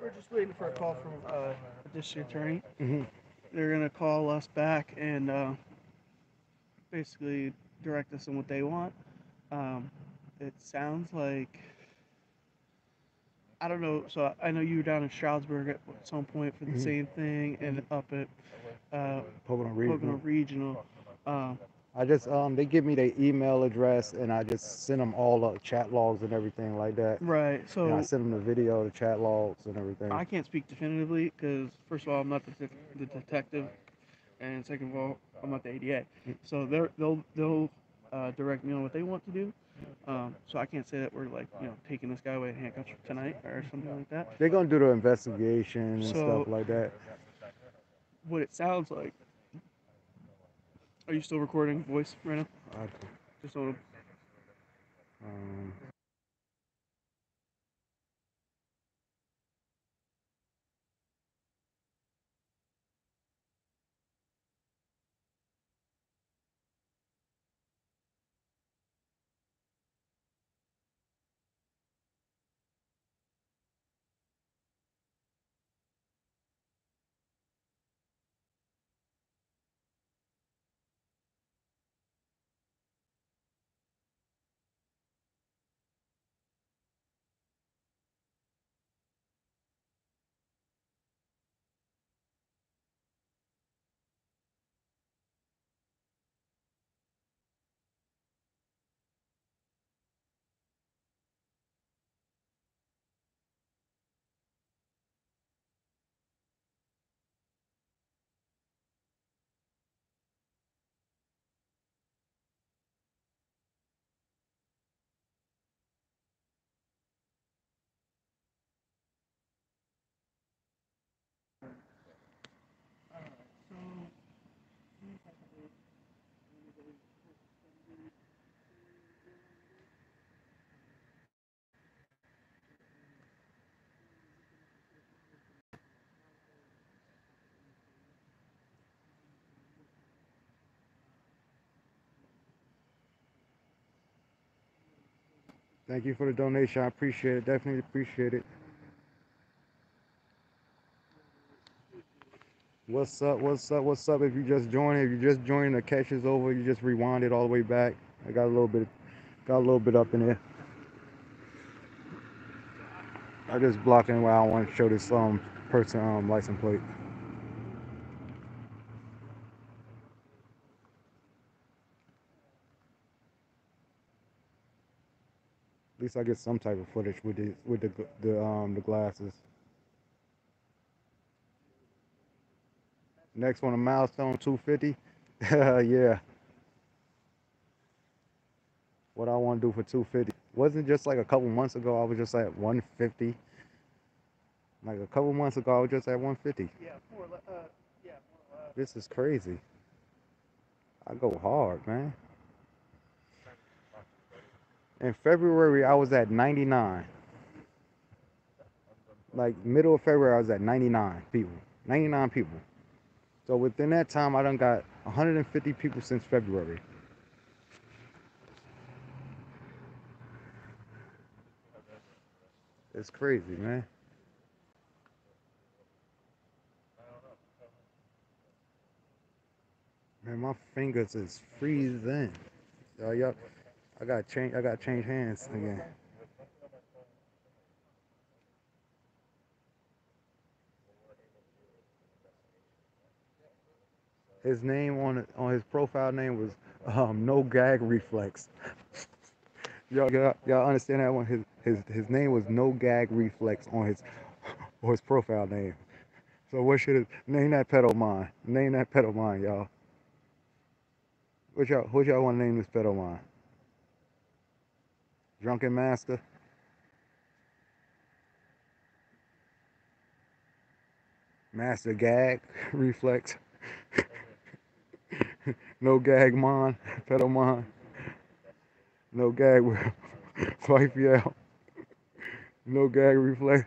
We're just waiting for a call from uh, a district attorney. hmm They're gonna call us back and uh, basically direct us on what they want. Um, it sounds like I don't know. So I know you were down in Stroudsburg at some point for the Mhm. same thing, and up at uh, Pocono Pocono Regional. Regional. Um, I just um they give me their email address and I just send them all the chat logs and everything like that. right. And I send them the video, the chat logs and everything. I can't speak definitively because first of all, I'm not the, det- the detective, and second of all, I'm not the ADA. So they're, they'll they'll uh, direct me on what they want to do. Um, so I can't say that we're like you know taking this guy away in handcuffs tonight or something like that. They're gonna do the investigation and So- stuff like that. What it sounds like. Are you still recording voice right now? I, Just on. um, thank you for the donation. I appreciate it. Definitely appreciate it. What's up? What's up? What's up? If you just joined, if you just joined, the catch is over. You just rewind it all the way back. I got a little bit, got a little bit up in there. I just blocking where I want to show this um person um license plate. At least I get some type of footage with the with the the um the glasses. Next one, a milestone 250. yeah. What I want to do for 250. Wasn't just like a couple months ago, I was just at 150. Like a couple months ago, I was just at 150. Yeah, more. le- Uh, yeah, more. Uh, This is crazy. I go hard, man. In February, I was at 99. Like middle of February, I was at 99 people. 99 people. So within that time, I done got 150 people since February. It's crazy, man. Man, my fingers is freezing. Yo, yo, I got change. I got change hands again. His name on on his profile name was um, No Gag Reflex. y'all, y'all, y'all understand that one? His his his name was No Gag Reflex on his on his profile name. So what should it name that of mine? Name that of mine, y'all. What y'all what y'all want to name this of mine? Drunken Master. Master Gag Reflex. no gag mon, pedal mon. No gag wipe you out. No gag reflex.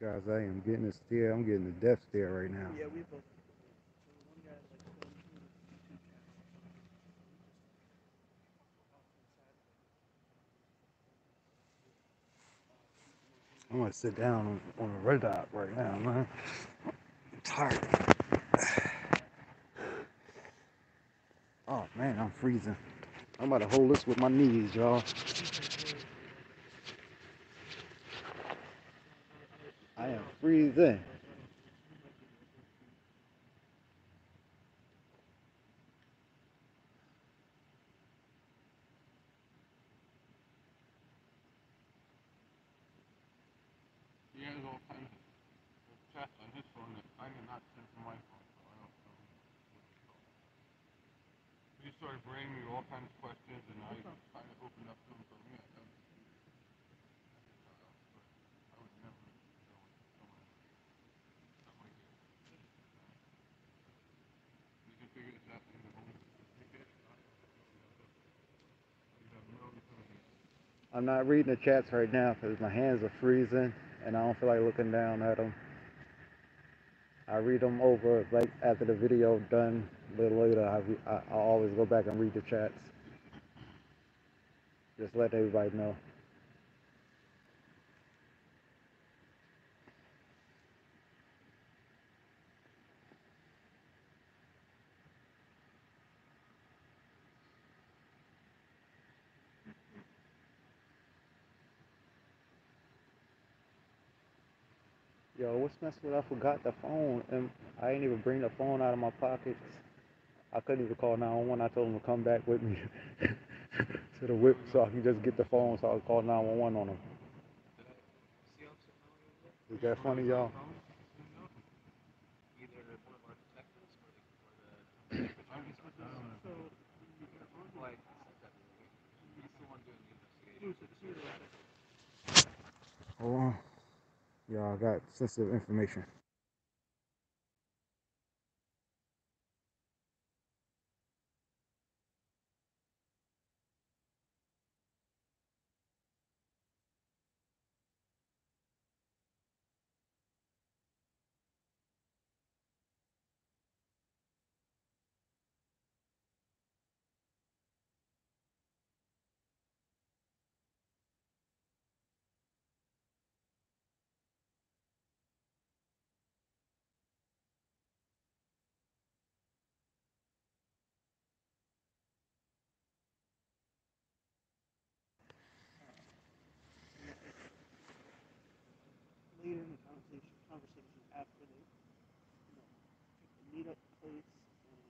Guys, I am getting a stare. I'm getting a death stare right now. Yeah, we both. One guy like filmed his YouTube channel. I'm gonna sit down on, on a red dot right now, man. I'm tired. Oh man, I'm freezing. I'm about to hold this with my knees, y'all. I am freezing. He has all kinds of chats on his phone that I did not send from my phone, so I don't know what it's called. He started bringing me all kinds of questions, and I kind of opened up to for me. I don't I would never go with someone something like this. You can figure this out in the home. You have no ability. I'm not reading the chats right now because my hands are freezing and I don't feel like looking down at them. I read them over like after the video done a little later. I, I I'll always go back and read the chats. Just let everybody know. Yo, what's messed with? I forgot the phone and I didn't even bring the phone out of my pockets. I couldn't even call 911. I told him to come back with me to the whip so I can just get the phone so I could call 911 on him. Is that funny, y'all? Hold on. Y'all got sensitive information. later in the conversation, conversation after they, you know, pick the meetup place and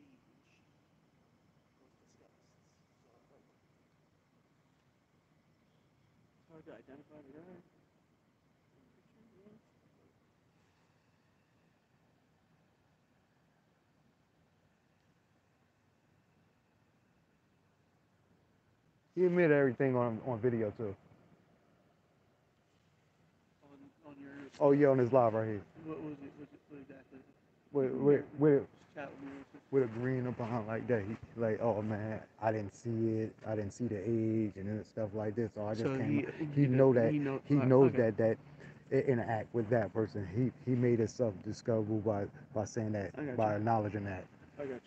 age was discussed. So I was like, it's hard to identify the guy. in the picture, you know? He admitted everything on on video too. On, on your, Oh yeah, on his live right here. what was it, what, what exactly? With with with, Chat with me. With a green up behind like that. He like, oh man, I didn't see it. I didn't see the age and stuff like this. So I just So came. he, he know that- he, know, he uh, knows okay. that that interact with that person. He he made himself discoverable by by saying that by acknowledging that. I got you.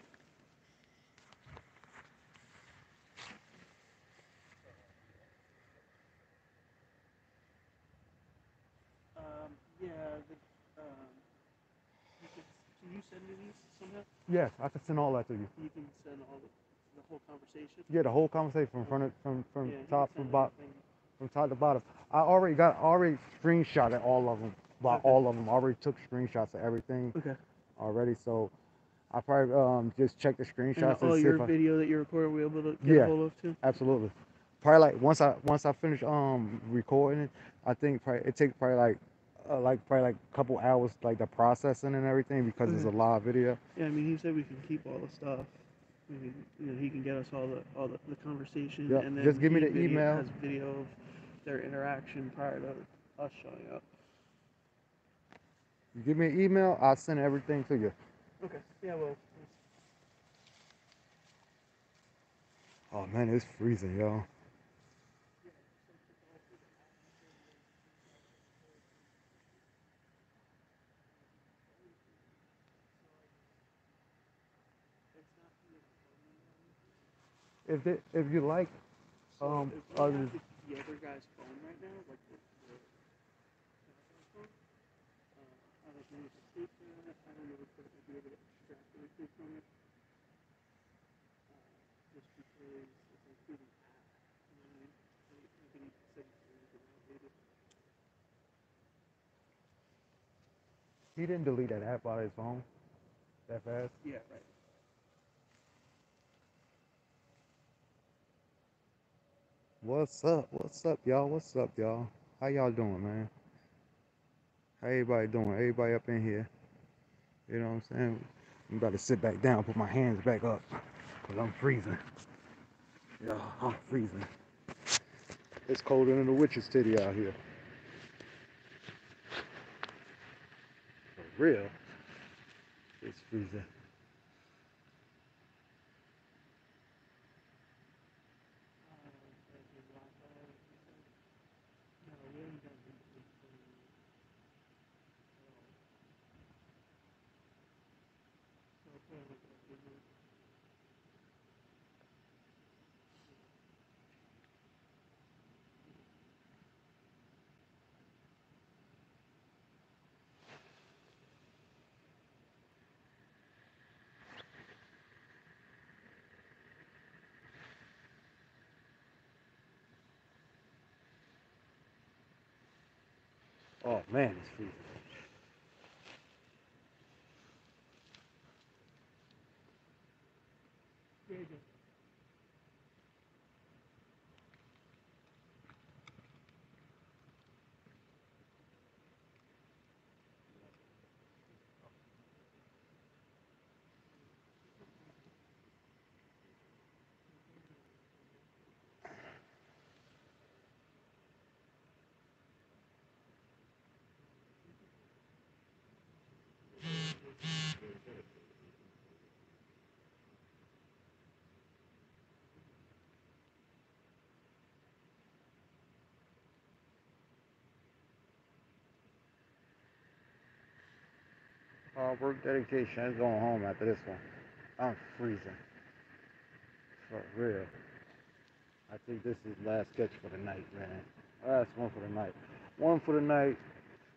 Um, yeah, the, um, you could, can you send me these somehow? Yes, I can send all that to you. You can send all the, the whole conversation. Yeah, the whole conversation from front of, from from yeah, top from bottom from top to bottom. I already got already screenshotted all of them. By Okay. all of them, I already took screenshots of everything Okay. already. So I probably um just check the And screenshots all and see your if I, video that you recorded, we able to get Yeah. a hold of too. absolutely. Probably like once I once I finish um recording it, I think probably it takes probably like uh, like probably like a couple hours like the processing and everything because it's a Okay. live video. Yeah, I mean, he said we can keep all the stuff. We can, you know, he can get us all the all the, the conversation, Yep, and then just give me the video, email. Has video of their interaction prior to us showing up. You give me an email, I'll send everything to you. Okay. Yeah. Well. Oh man, it's freezing, y'all. If they, if you like, So Um, if we other- have the, the other guy's phone right now, like the, phone, uh, I don't know if it's safe or not. I don't know if we're be able to extract anything from it. Uh, just because it's including app. You know what I mean? So you you can send anything outdated. he didn't delete that app out of his phone that fast. Yeah. Right. What's up? What's up, y'all? What's up, y'all? How y'all doing, man? How everybody doing? Everybody up in here? You know what I'm saying? I'm about to sit back down, put my hands back up, cause I'm freezing. Yeah, I'm freezing. It's colder than the witch's titty out here. For real. It's freezing. Uh, as your Wi-Fi, like you said. No, we haven't done anything from at all. So I'll put it like that, you know. Oh man, it's freezing. Oh, Hard work, dedication. I'm going home after this one. I'm freezing. For real. I think this is last sketch for the night, man. Last one for the night. One for the night.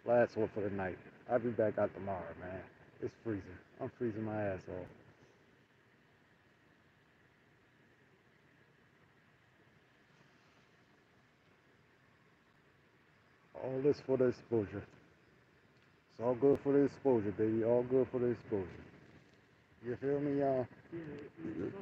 Last one for the night. I'll be back out tomorrow, man. It's freezing. I'm freezing my ass off. All this for the exposure. It's all good for the exposure, baby. All good for the exposure. You feel me, y'all? There's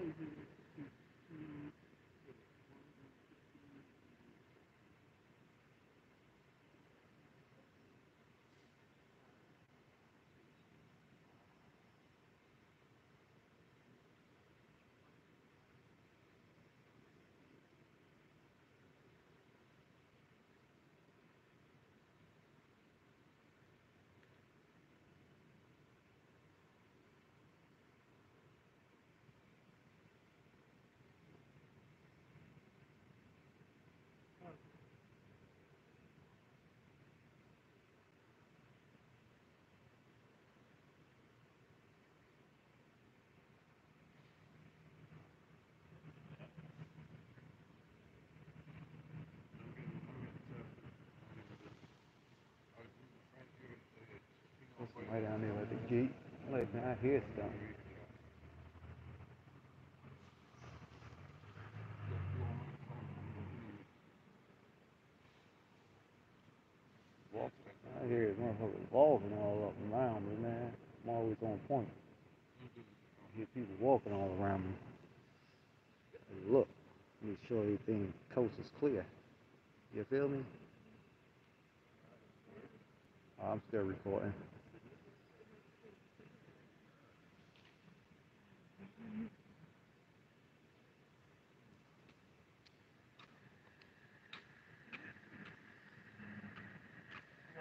somebody down there at the gate. Like, man, I hear stuff. Walking. I hear motherfuckers walking all up around me, man. I'm always on point. I hear people walking all around me. Hey, look, make sure everything coast is clear. You feel me? I'm still recording.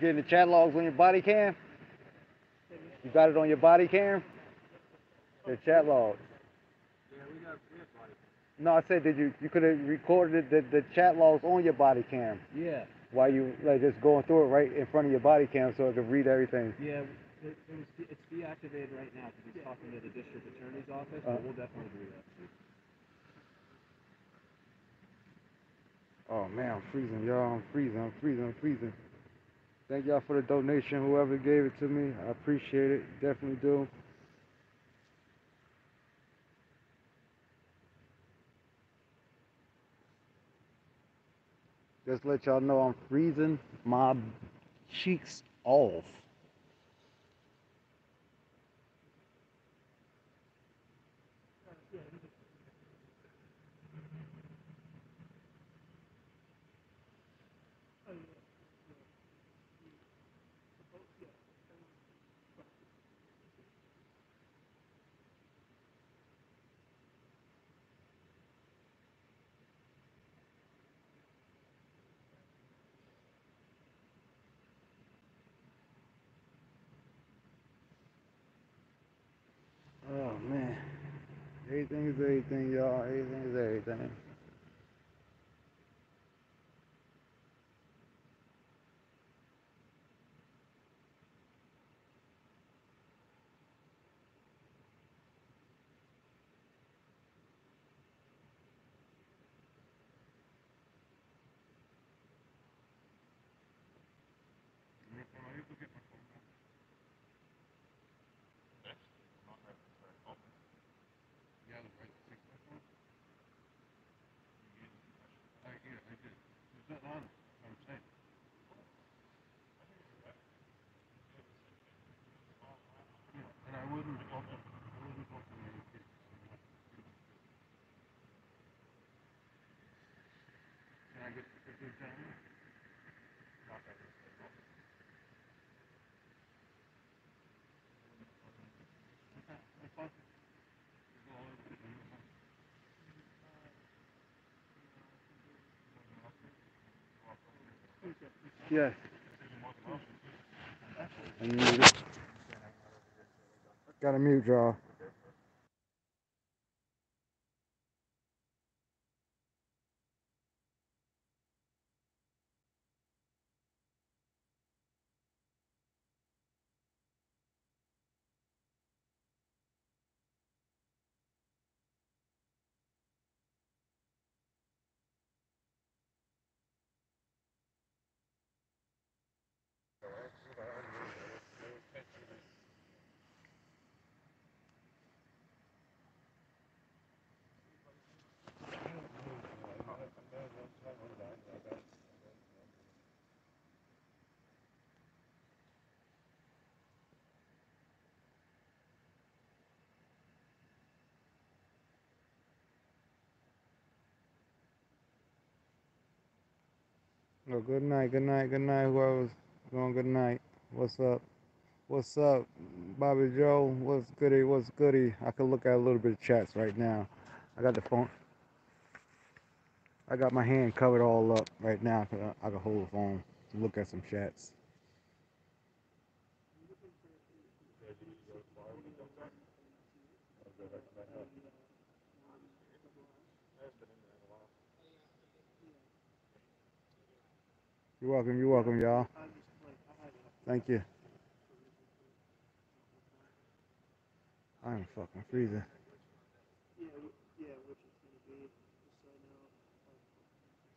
getting the chat logs on your body cam? You got it on your body cam? The chat logs. Yeah, we got body No, I said, did you you could have recorded the, the chat logs on your body cam Yeah, while you like just going through it right in front of your body cam so it could read everything. yeah. It, it was it's deactivated right now because he's talking to the district attorney's office, Uh. but we'll definitely do that. Oh man, I'm freezing, y'all. I'm freezing. I'm freezing. I'm freezing. Thank y'all for the donation. Whoever gave it to me, I appreciate it. Definitely do. Just let y'all know I'm freezing my cheeks off. Oh man. Everything is everything, is everything. it right to take this one? You gave me the question. I, yeah, I did. There's nothing on it. That's what I'm saying. Yeah, and I wouldn't fault them. I wouldn't fault them in any case. Can I get the? Not that it's like. Okay, that's. You go all over it, and. Yes. I mute y'all. Oh, good night, good night, good night. Whoever's going, good night. What's up? What's up, Bobby Joe? What's goody? What's goody? I can look at a little bit of chats right now. I got the phone. I got my hand covered all up right now. I I can hold the phone to look at some chats. You're welcome. You're welcome, y'all. Thank you. I'm fucking freezing. yeah w- yeah which is gonna be just so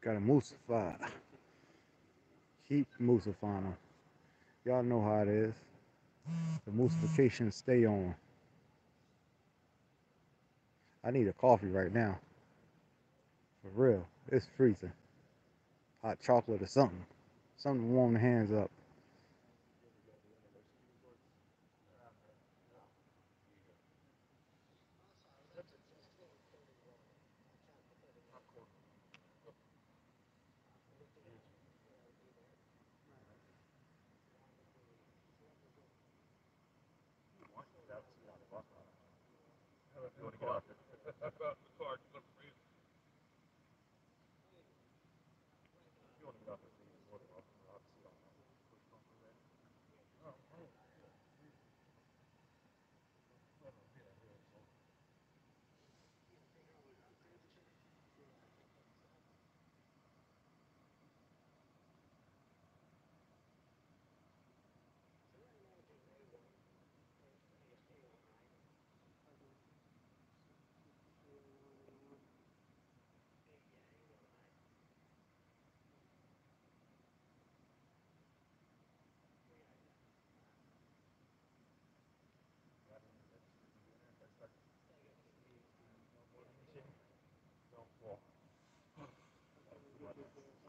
I know. Got a Musafar. Keep Musafar on. Y'all know how it is. The Musification stay on. I need a coffee right now. For real. It's freezing. Hot chocolate or something. Something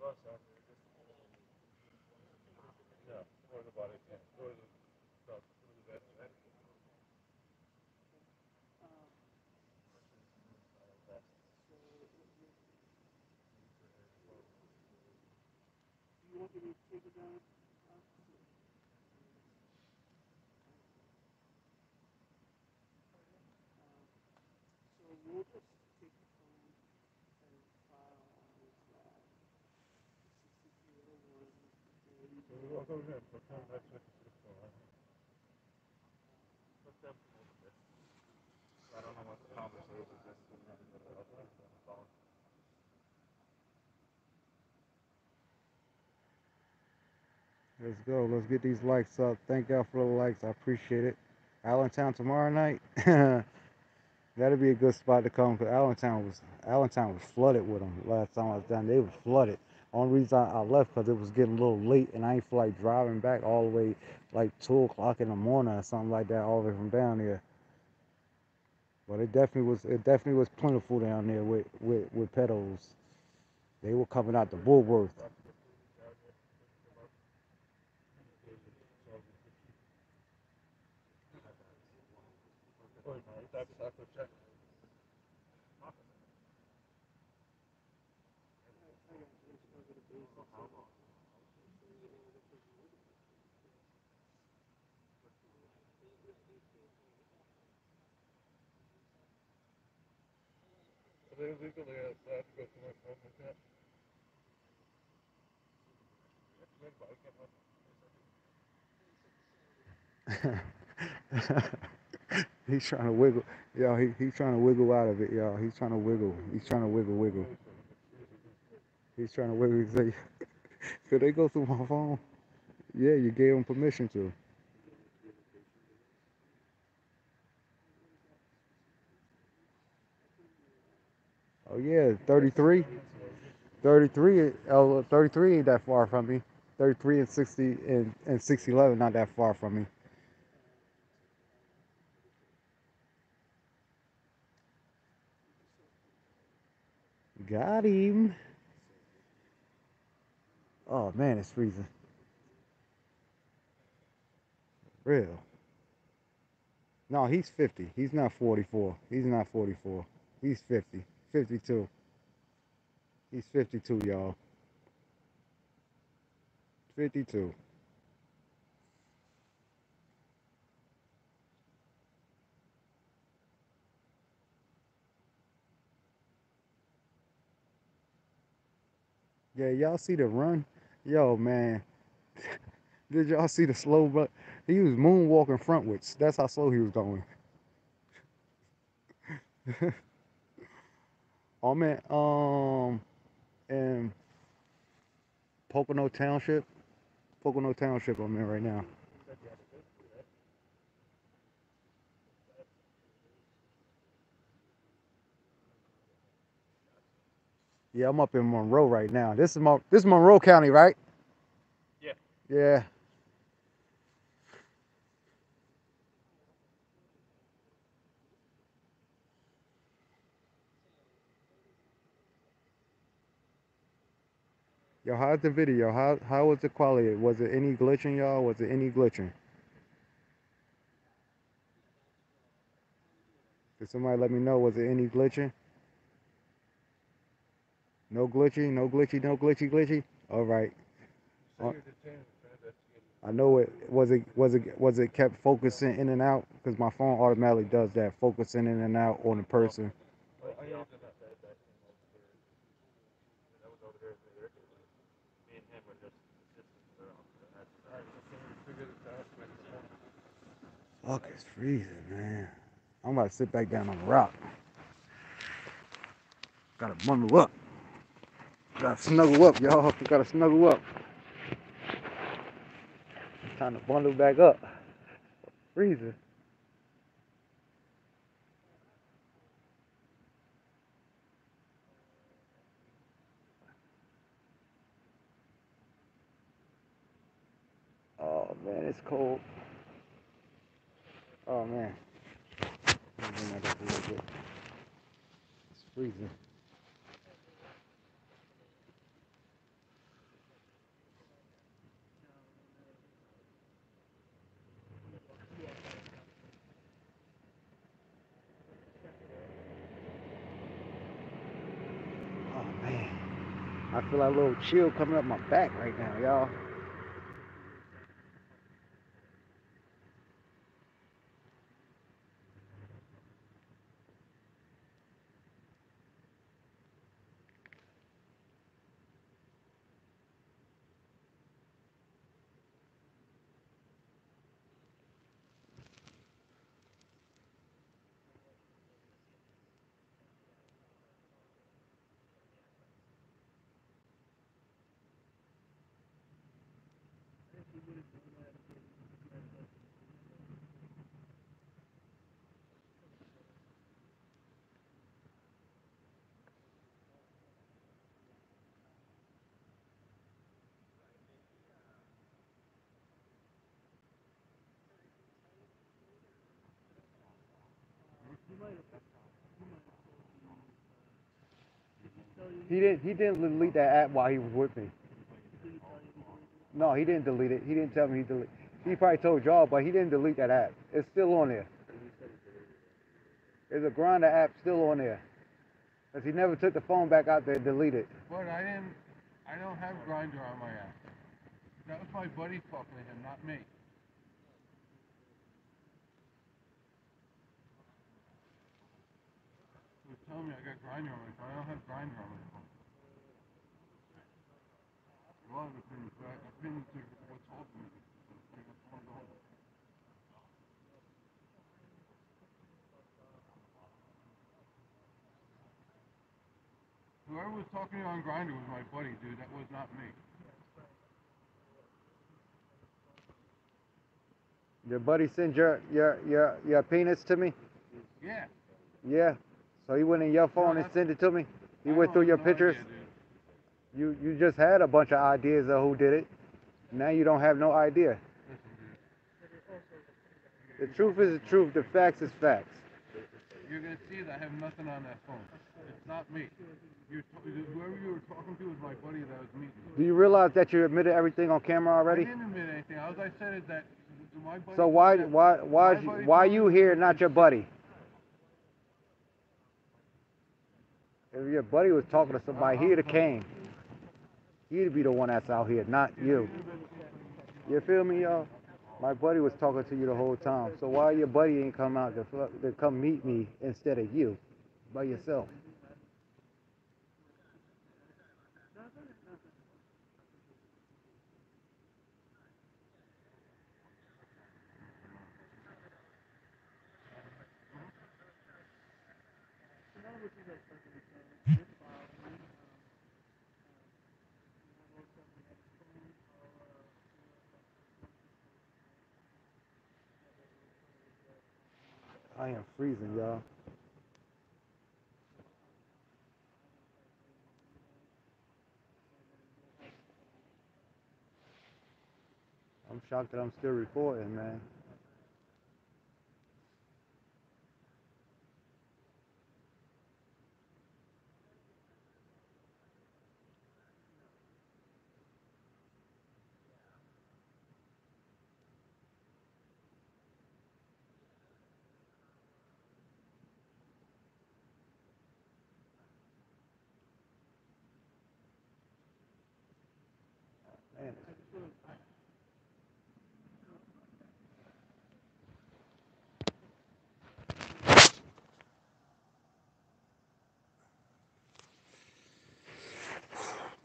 Do you want me to take it down? Uh, So we'll just take the phone and file on this lab. Sixty-three oh one. I don't know what the conversation is. Let's go. Let's get these likes up. Thank y'all for the likes. I appreciate it. Allentown tomorrow night. That'll be a good spot to come because Allentown was Allentown was flooded with them last time I was down. They were flooded. Only reason I, I left because it was getting a little late and I ain't feel like driving back all the way like two o'clock in the morning or something like that all the way from down there. But it definitely was it definitely was plentiful down there with with, with pedos. They were coming out the Woolworth. he's trying to wiggle. Yo, he, he's trying to wiggle out of it, y'all. He's trying to wiggle. He's trying to wiggle, wiggle. He's trying to wiggle. He's like, could they go through my phone? Yeah, you gave him permission to. Oh yeah, 33. 33, uh, 33 ain't that far from me. 33 and 60 and, and 611 not that far from me. Got him. Oh man, it's freezing. Real. No, he's 50. He's not 44. He's not 44. He's 50. 52. He's 52, y'all. 52. Yeah, y'all see the run? Yo, man. Did y'all see the slow but he was moonwalking frontwards. That's how slow he was going. I'm at um in Pocono Township. Pocono Township I'm in right now. Yeah, I'm up in Monroe right now. This is Mon- this is Monroe County, right? Yeah. Yeah. Yo, how's the video? How how was the quality? Was it any glitching, y'all? Was it any glitching? Did somebody let me know? Was it any glitching? No glitchy, no glitchy, no glitchy, glitchy. All right. Uh, I know it. Was it was it was it kept focusing in and out? Because my phone automatically does that, focusing in and out on the person. Fuck, it's freezing, man. I'm about to sit back down on the rock. Gotta bundle up. Gotta snuggle up, y'all. Gotta snuggle up. Time to bundle back up. Freezing. Oh man, it's cold. Oh man. Let me bring that up a little bit. It's freezing. Oh man. I feel like a little chill coming up my back right now, y'all. He didn't. He didn't delete that app while he was with me. No, he didn't delete it. He didn't tell me he delete. He probably told y'all, but he didn't delete that app. It's still on there. There's a Grindr app still on there. Cause he never took the phone back out there and deleted. It. But I didn't. I don't have Grindr on my app. That was my buddy to him, not me. Telling me I got Grindr on my phone. I don't have Grindr on my phone. A lot of opinions, but opinions are what's holding me. Like what's going on. Whoever was talking on Grindr was my buddy, dude. That was not me. Your buddy sent your your your your penis to me. Yeah. Yeah. So he went in your phone and sent it to me. He I went through your no idea, pictures. dude. You you just had a bunch of ideas of who did it. Now you don't have no idea. The truth is the truth. The facts is facts. You're gonna see that I have nothing on that phone. It's not me. You're t- whoever you were talking to was my buddy that I was meeting. Do you realize that you admitted everything on camera already? I didn't admit anything. All I said is that my buddy. So why why why buddy why you here, not your buddy? If your buddy was talking to somebody, he'd have came. He'd be the one that's out here, not you. You feel me, y'all? My buddy was talking to you the whole time. So why your buddy ain't come out to, to come meet me instead of you, by yourself? I am freezing, y'all. I'm shocked that I'm still recording, man.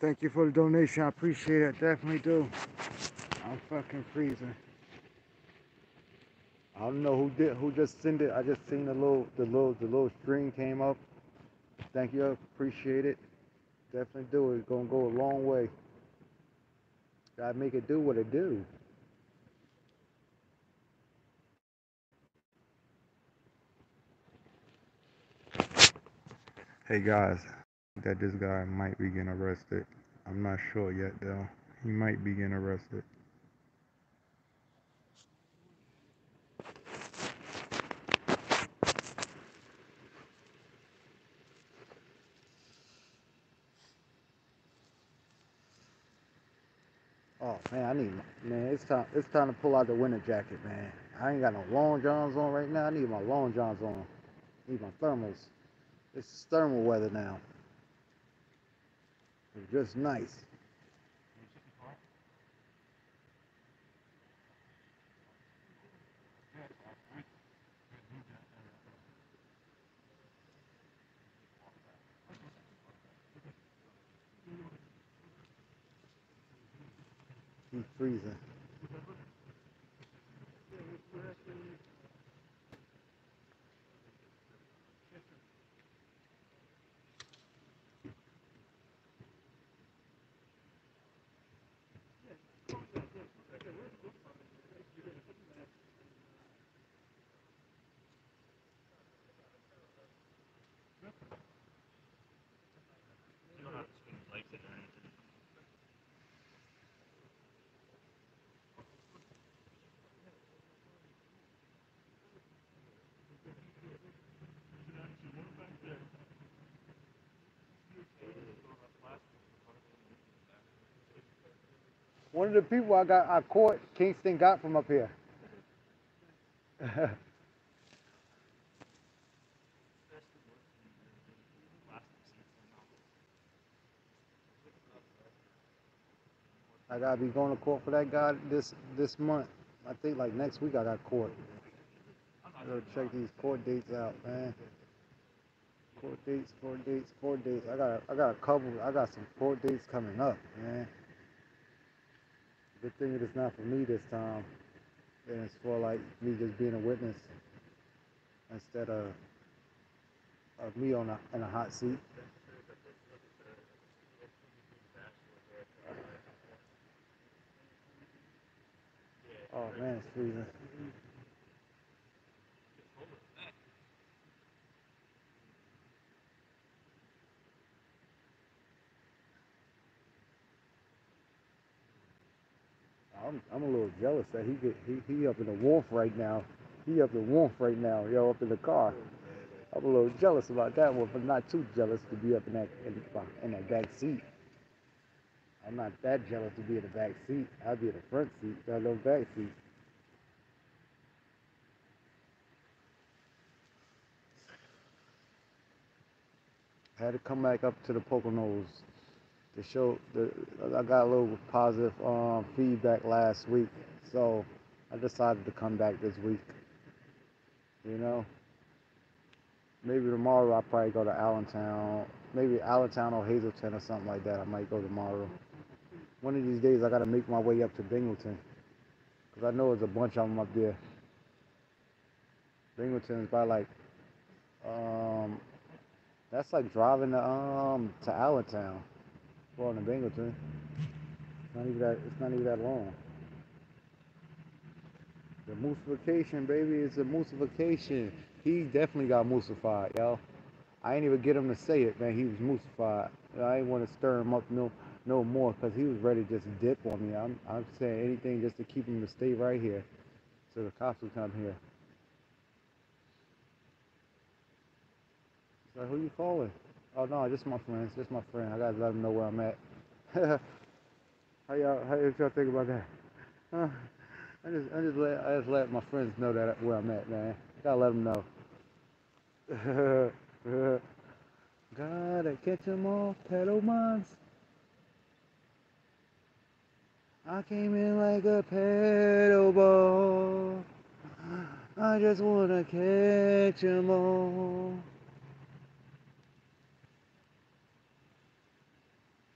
Thank you for the donation. I appreciate it. Definitely do. I'm fucking freezing. I don't know who did who just sent it. I just seen the little the little the little string came up. Thank you. Appreciate it. Definitely do. It's gonna go a long way. Gotta make it do what it do. Hey guys, that this guy might be getting arrested. I'm not sure yet though. He might be getting arrested. Oh man, I need man. It's time. It's time to pull out the winter jacket, man. I ain't got no long johns on right now. I need my long johns on. need my thermals. It's thermal weather now. It's just nice. Keep freezing. One of the people I got I caught Kingston got from up here. I gotta be going to court for that guy this this month. I think like next week I got court. I gotta check these court dates out, man. Court dates, court dates, court dates. I got I got a couple. I got some court dates coming up, man. Good thing it is not for me this time. And it's for like me just being a witness instead of of me on a in a hot seat. Oh man, it's freezing. I'm I'm a little jealous that he get he, he up in the warmth right now. He up in the warmth right now, yo, up in the car. I'm a little jealous about that one, but not too jealous to be up in that in, in that back seat. I'm not that jealous to be in the back seat. I'll be in the front seat, not no back seat. I had to come back up to the Poconos to show the I got a little positive um, feedback last week, so I decided to come back this week. You know, maybe tomorrow I'll probably go to Allentown, maybe Allentown or Hazleton or something like that. I might go tomorrow. One of these days I gotta make my way up to Bingleton, cause I know there's a bunch of them up there. Bingleton is by like, um, that's like driving to um to Allentown. Going to Bingleton. It's not even that. It's not even that long. The moosification, baby, it's a moosification. He definitely got moosified, yo. I ain't even get him to say it, man. He was moosified. I ain't want to stir him up no no more because he was ready to just dip on me. I'm I'm saying anything just to keep him to stay right here, so the cops will come here. Like, who you calling? Oh no, just my friends, just my friend. I gotta let them know where I'm at. how y'all, how y'all think about that? I just, I just let, I just let my friends know that where I'm at, man. Gotta let them know. Gotta catch 'em off pedomons. I came in like a pedal ball. I just wanna catch 'em all.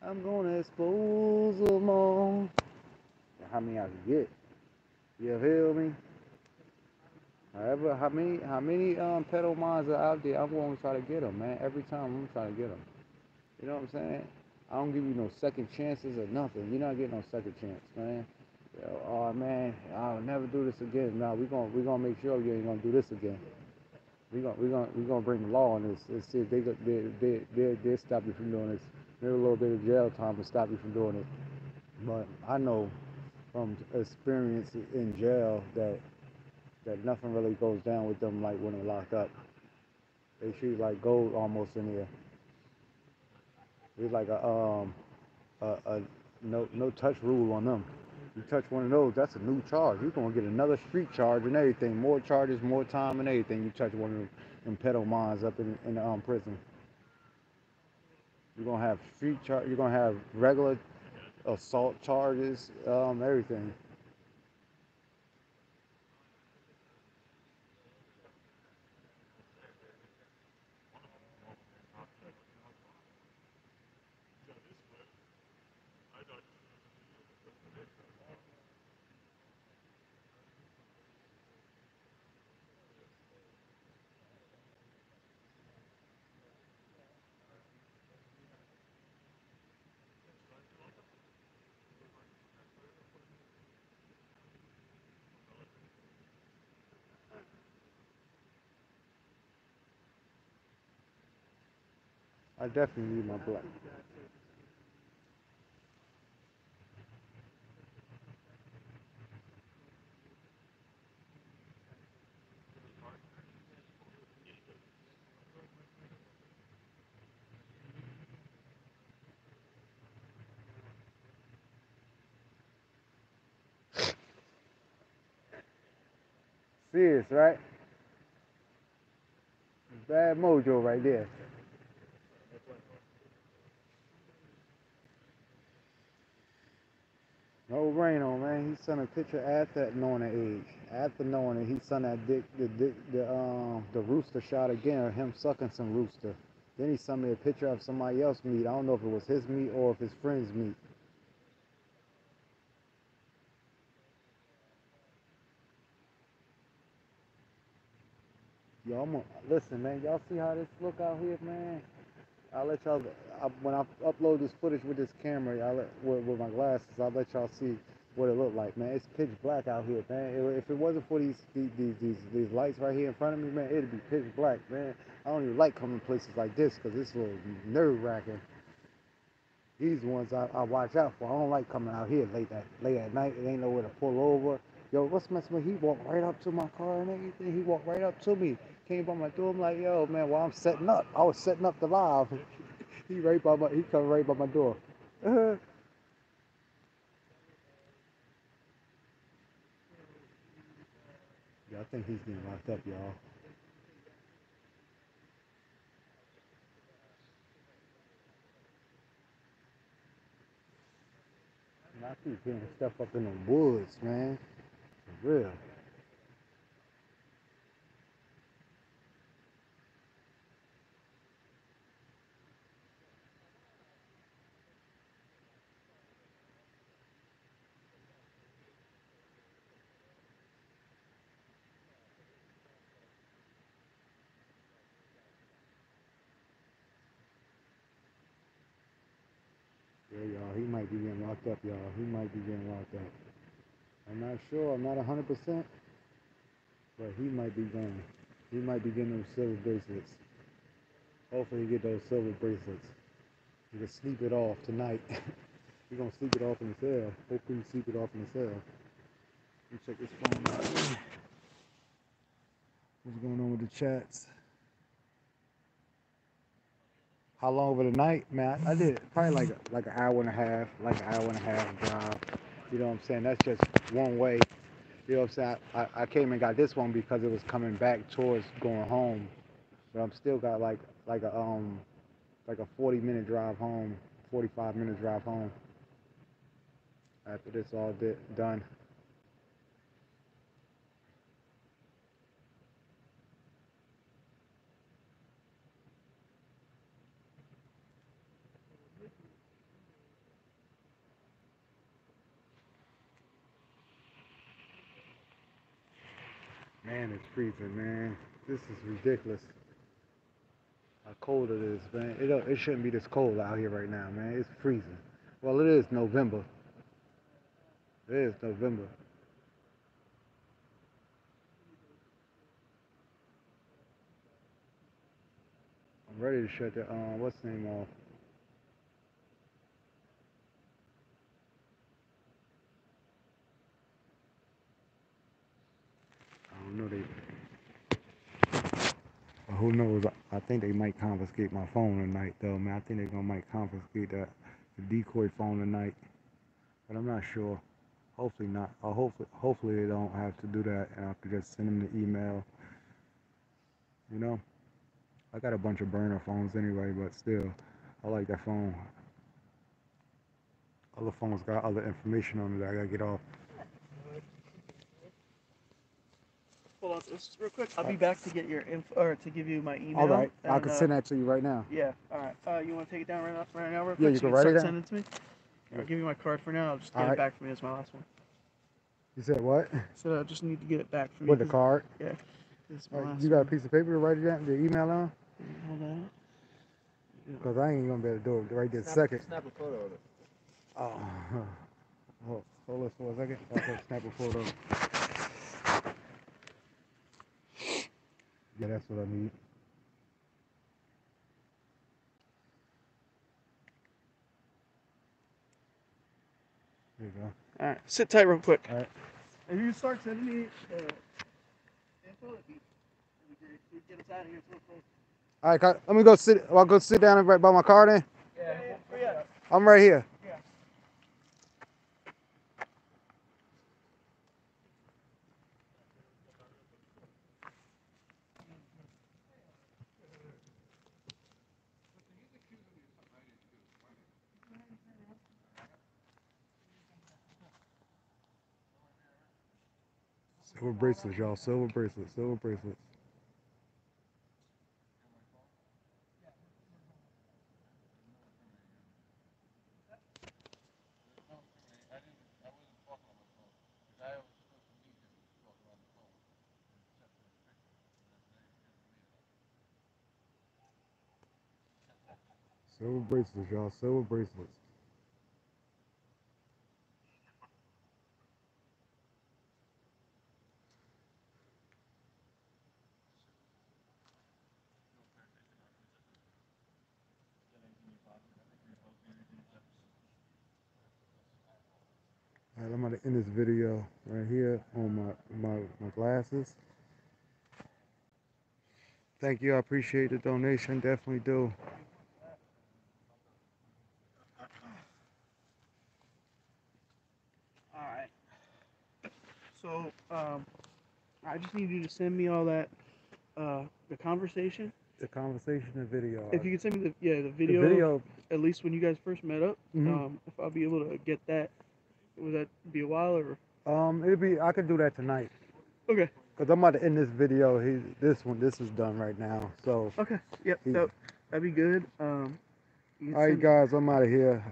I'm gonna expose them all. How many I can get? You feel me? However, how many how many um pedomons are out there? I'm gonna try to get them, man. Every time I'm trying to get them. You know what I'm saying? I don't give you no second chances or nothing. You're not getting no second chance, man. Yo, oh man, I'll never do this again. No, we gonna we gonna make sure you ain't gonna do this again. We gonna we gonna we gonna bring the law on this. Let's see if they they they they they stop you from doing this. Maybe a little bit of jail time to stop you from doing it. But I know from experience in jail that that nothing really goes down with them like when they're locked up. They treat like gold almost in here. It's like a um a, a no no touch rule on them. You touch one of those, that's a new charge. You're gonna get another street charge and everything. More charges, more time and everything. You touch one of them, them pedomons up in in the um prison. You're gonna have street charge. You're gonna have regular assault charges, um, everything. definitely need my black. Serious, right? Bad mojo right there. No rain on man. He sent a picture at that knowing the age. After knowing it, he sent that dick the dick the um the rooster shot again of him sucking some rooster. Then he sent me a picture of somebody else's meat. I don't know if it was his meat or if his friend's meat. Gonna, listen, man. Y'all see how this look out here, man? I'll let y'all. I, when I upload this footage with this camera, I let with, with my glasses. I'll let y'all see what it looked like, man. It's pitch black out here, man. It- if it wasn't for these these, these these lights right here in front of me, man, it'd be pitch black, man. I don't even like coming places like this because it's a little nerve wracking. These ones I, I watch out for. I don't like coming out here late at late at night. It ain't nowhere to pull over. Yo, what's messing with? He walked right up to my car and everything. He walked right up to me. Came by my door. I'm like, yo, man, while I'm setting up, I was setting up the live. he right by my. He come right by my door. Yeah, I think he's getting locked up, y'all. And I keep hearing stuff up in the woods, man. For real. Yeah, y'all. He might be getting locked up, y'all. He might be getting locked up. I'm not sure. I'm not 100%. But he might be going. He might be getting those silver bracelets. Hopefully, he get those silver bracelets. He can sleep it off tonight. He gonna sleep it off in the cell. Hopefully, sleep it off in the cell. Let me check this phone out. What's going on with the chats? How long over the night, man? I, did probably like a, like an hour and a half, like an hour and a half drive. You know what I'm saying? That's just one way. You know what I'm saying? I, I came and got this one because it was coming back towards going home, but I'm still got like like a um like a 40 minute drive home, 45 minute drive home. After this all did, done. Man, it's freezing, man. This is ridiculous. How cold it is, man. It it shouldn't be this cold out here right now, man. It's freezing. Well, it is November. It is November. I'm ready to shut the um what's the name off. Don't know they. Who knows? I think they might confiscate my phone tonight, though, man. I think they're gonna might confiscate that the decoy phone tonight, but I'm not sure. Hopefully not. Or hopefully, hopefully they don't have to do that, and I could just send them the email. You know, I got a bunch of burner phones anyway, but still, I like that phone. Other phones got other information on it I gotta get off. Hold on, just real quick. I'll be back to get your info or to give you my email. All right, I can uh, send that to you right now. Yeah. All right. Uh, you want to take it down right now? Right now, real Yeah, quick. you so can write it start down. sending it to me. I'll give you my card for now. I'll just get All it back for me. That's my last one. You said what? So I just need to get it back for me. With the 'cause card? Yeah. is my All right, last you got a piece of paper to write it down, the email on? Hold on. Because I ain't gonna be able to do it right this second. Snap a photo of it. Oh, hold, hold this for a second. I can snap a photo. Yeah, that's what I need. There you go. All right. Sit tight, real quick. All right. If you start sending me uh, info, it'd be, it'd. We get us out of here real quick. All right, Ka- let me go sit. I'll go sit down right by my car then. Yeah. yeah, yeah. I'm right here. Silver bracelets, y'all. Silver bracelets. Silver bracelets. Silver bracelets, y'all. Silver bracelets. I'm gonna end this video right here on my my, my glasses. Thank you, I appreciate the donation, definitely do. All right. So um, I just need you to send me all that, uh, the conversation. The conversation and video. If you could send me the yeah the the video, video at least when you guys first met up. Mhm. Um, if I'll be able to get that, would that be a while or? um it'd be I could do that tonight. Okay. Cause I'm about to end this video. He this one this is done right now. So Okay. Yep. He- That, that'd be good. Um. alright guys, I'm out of here.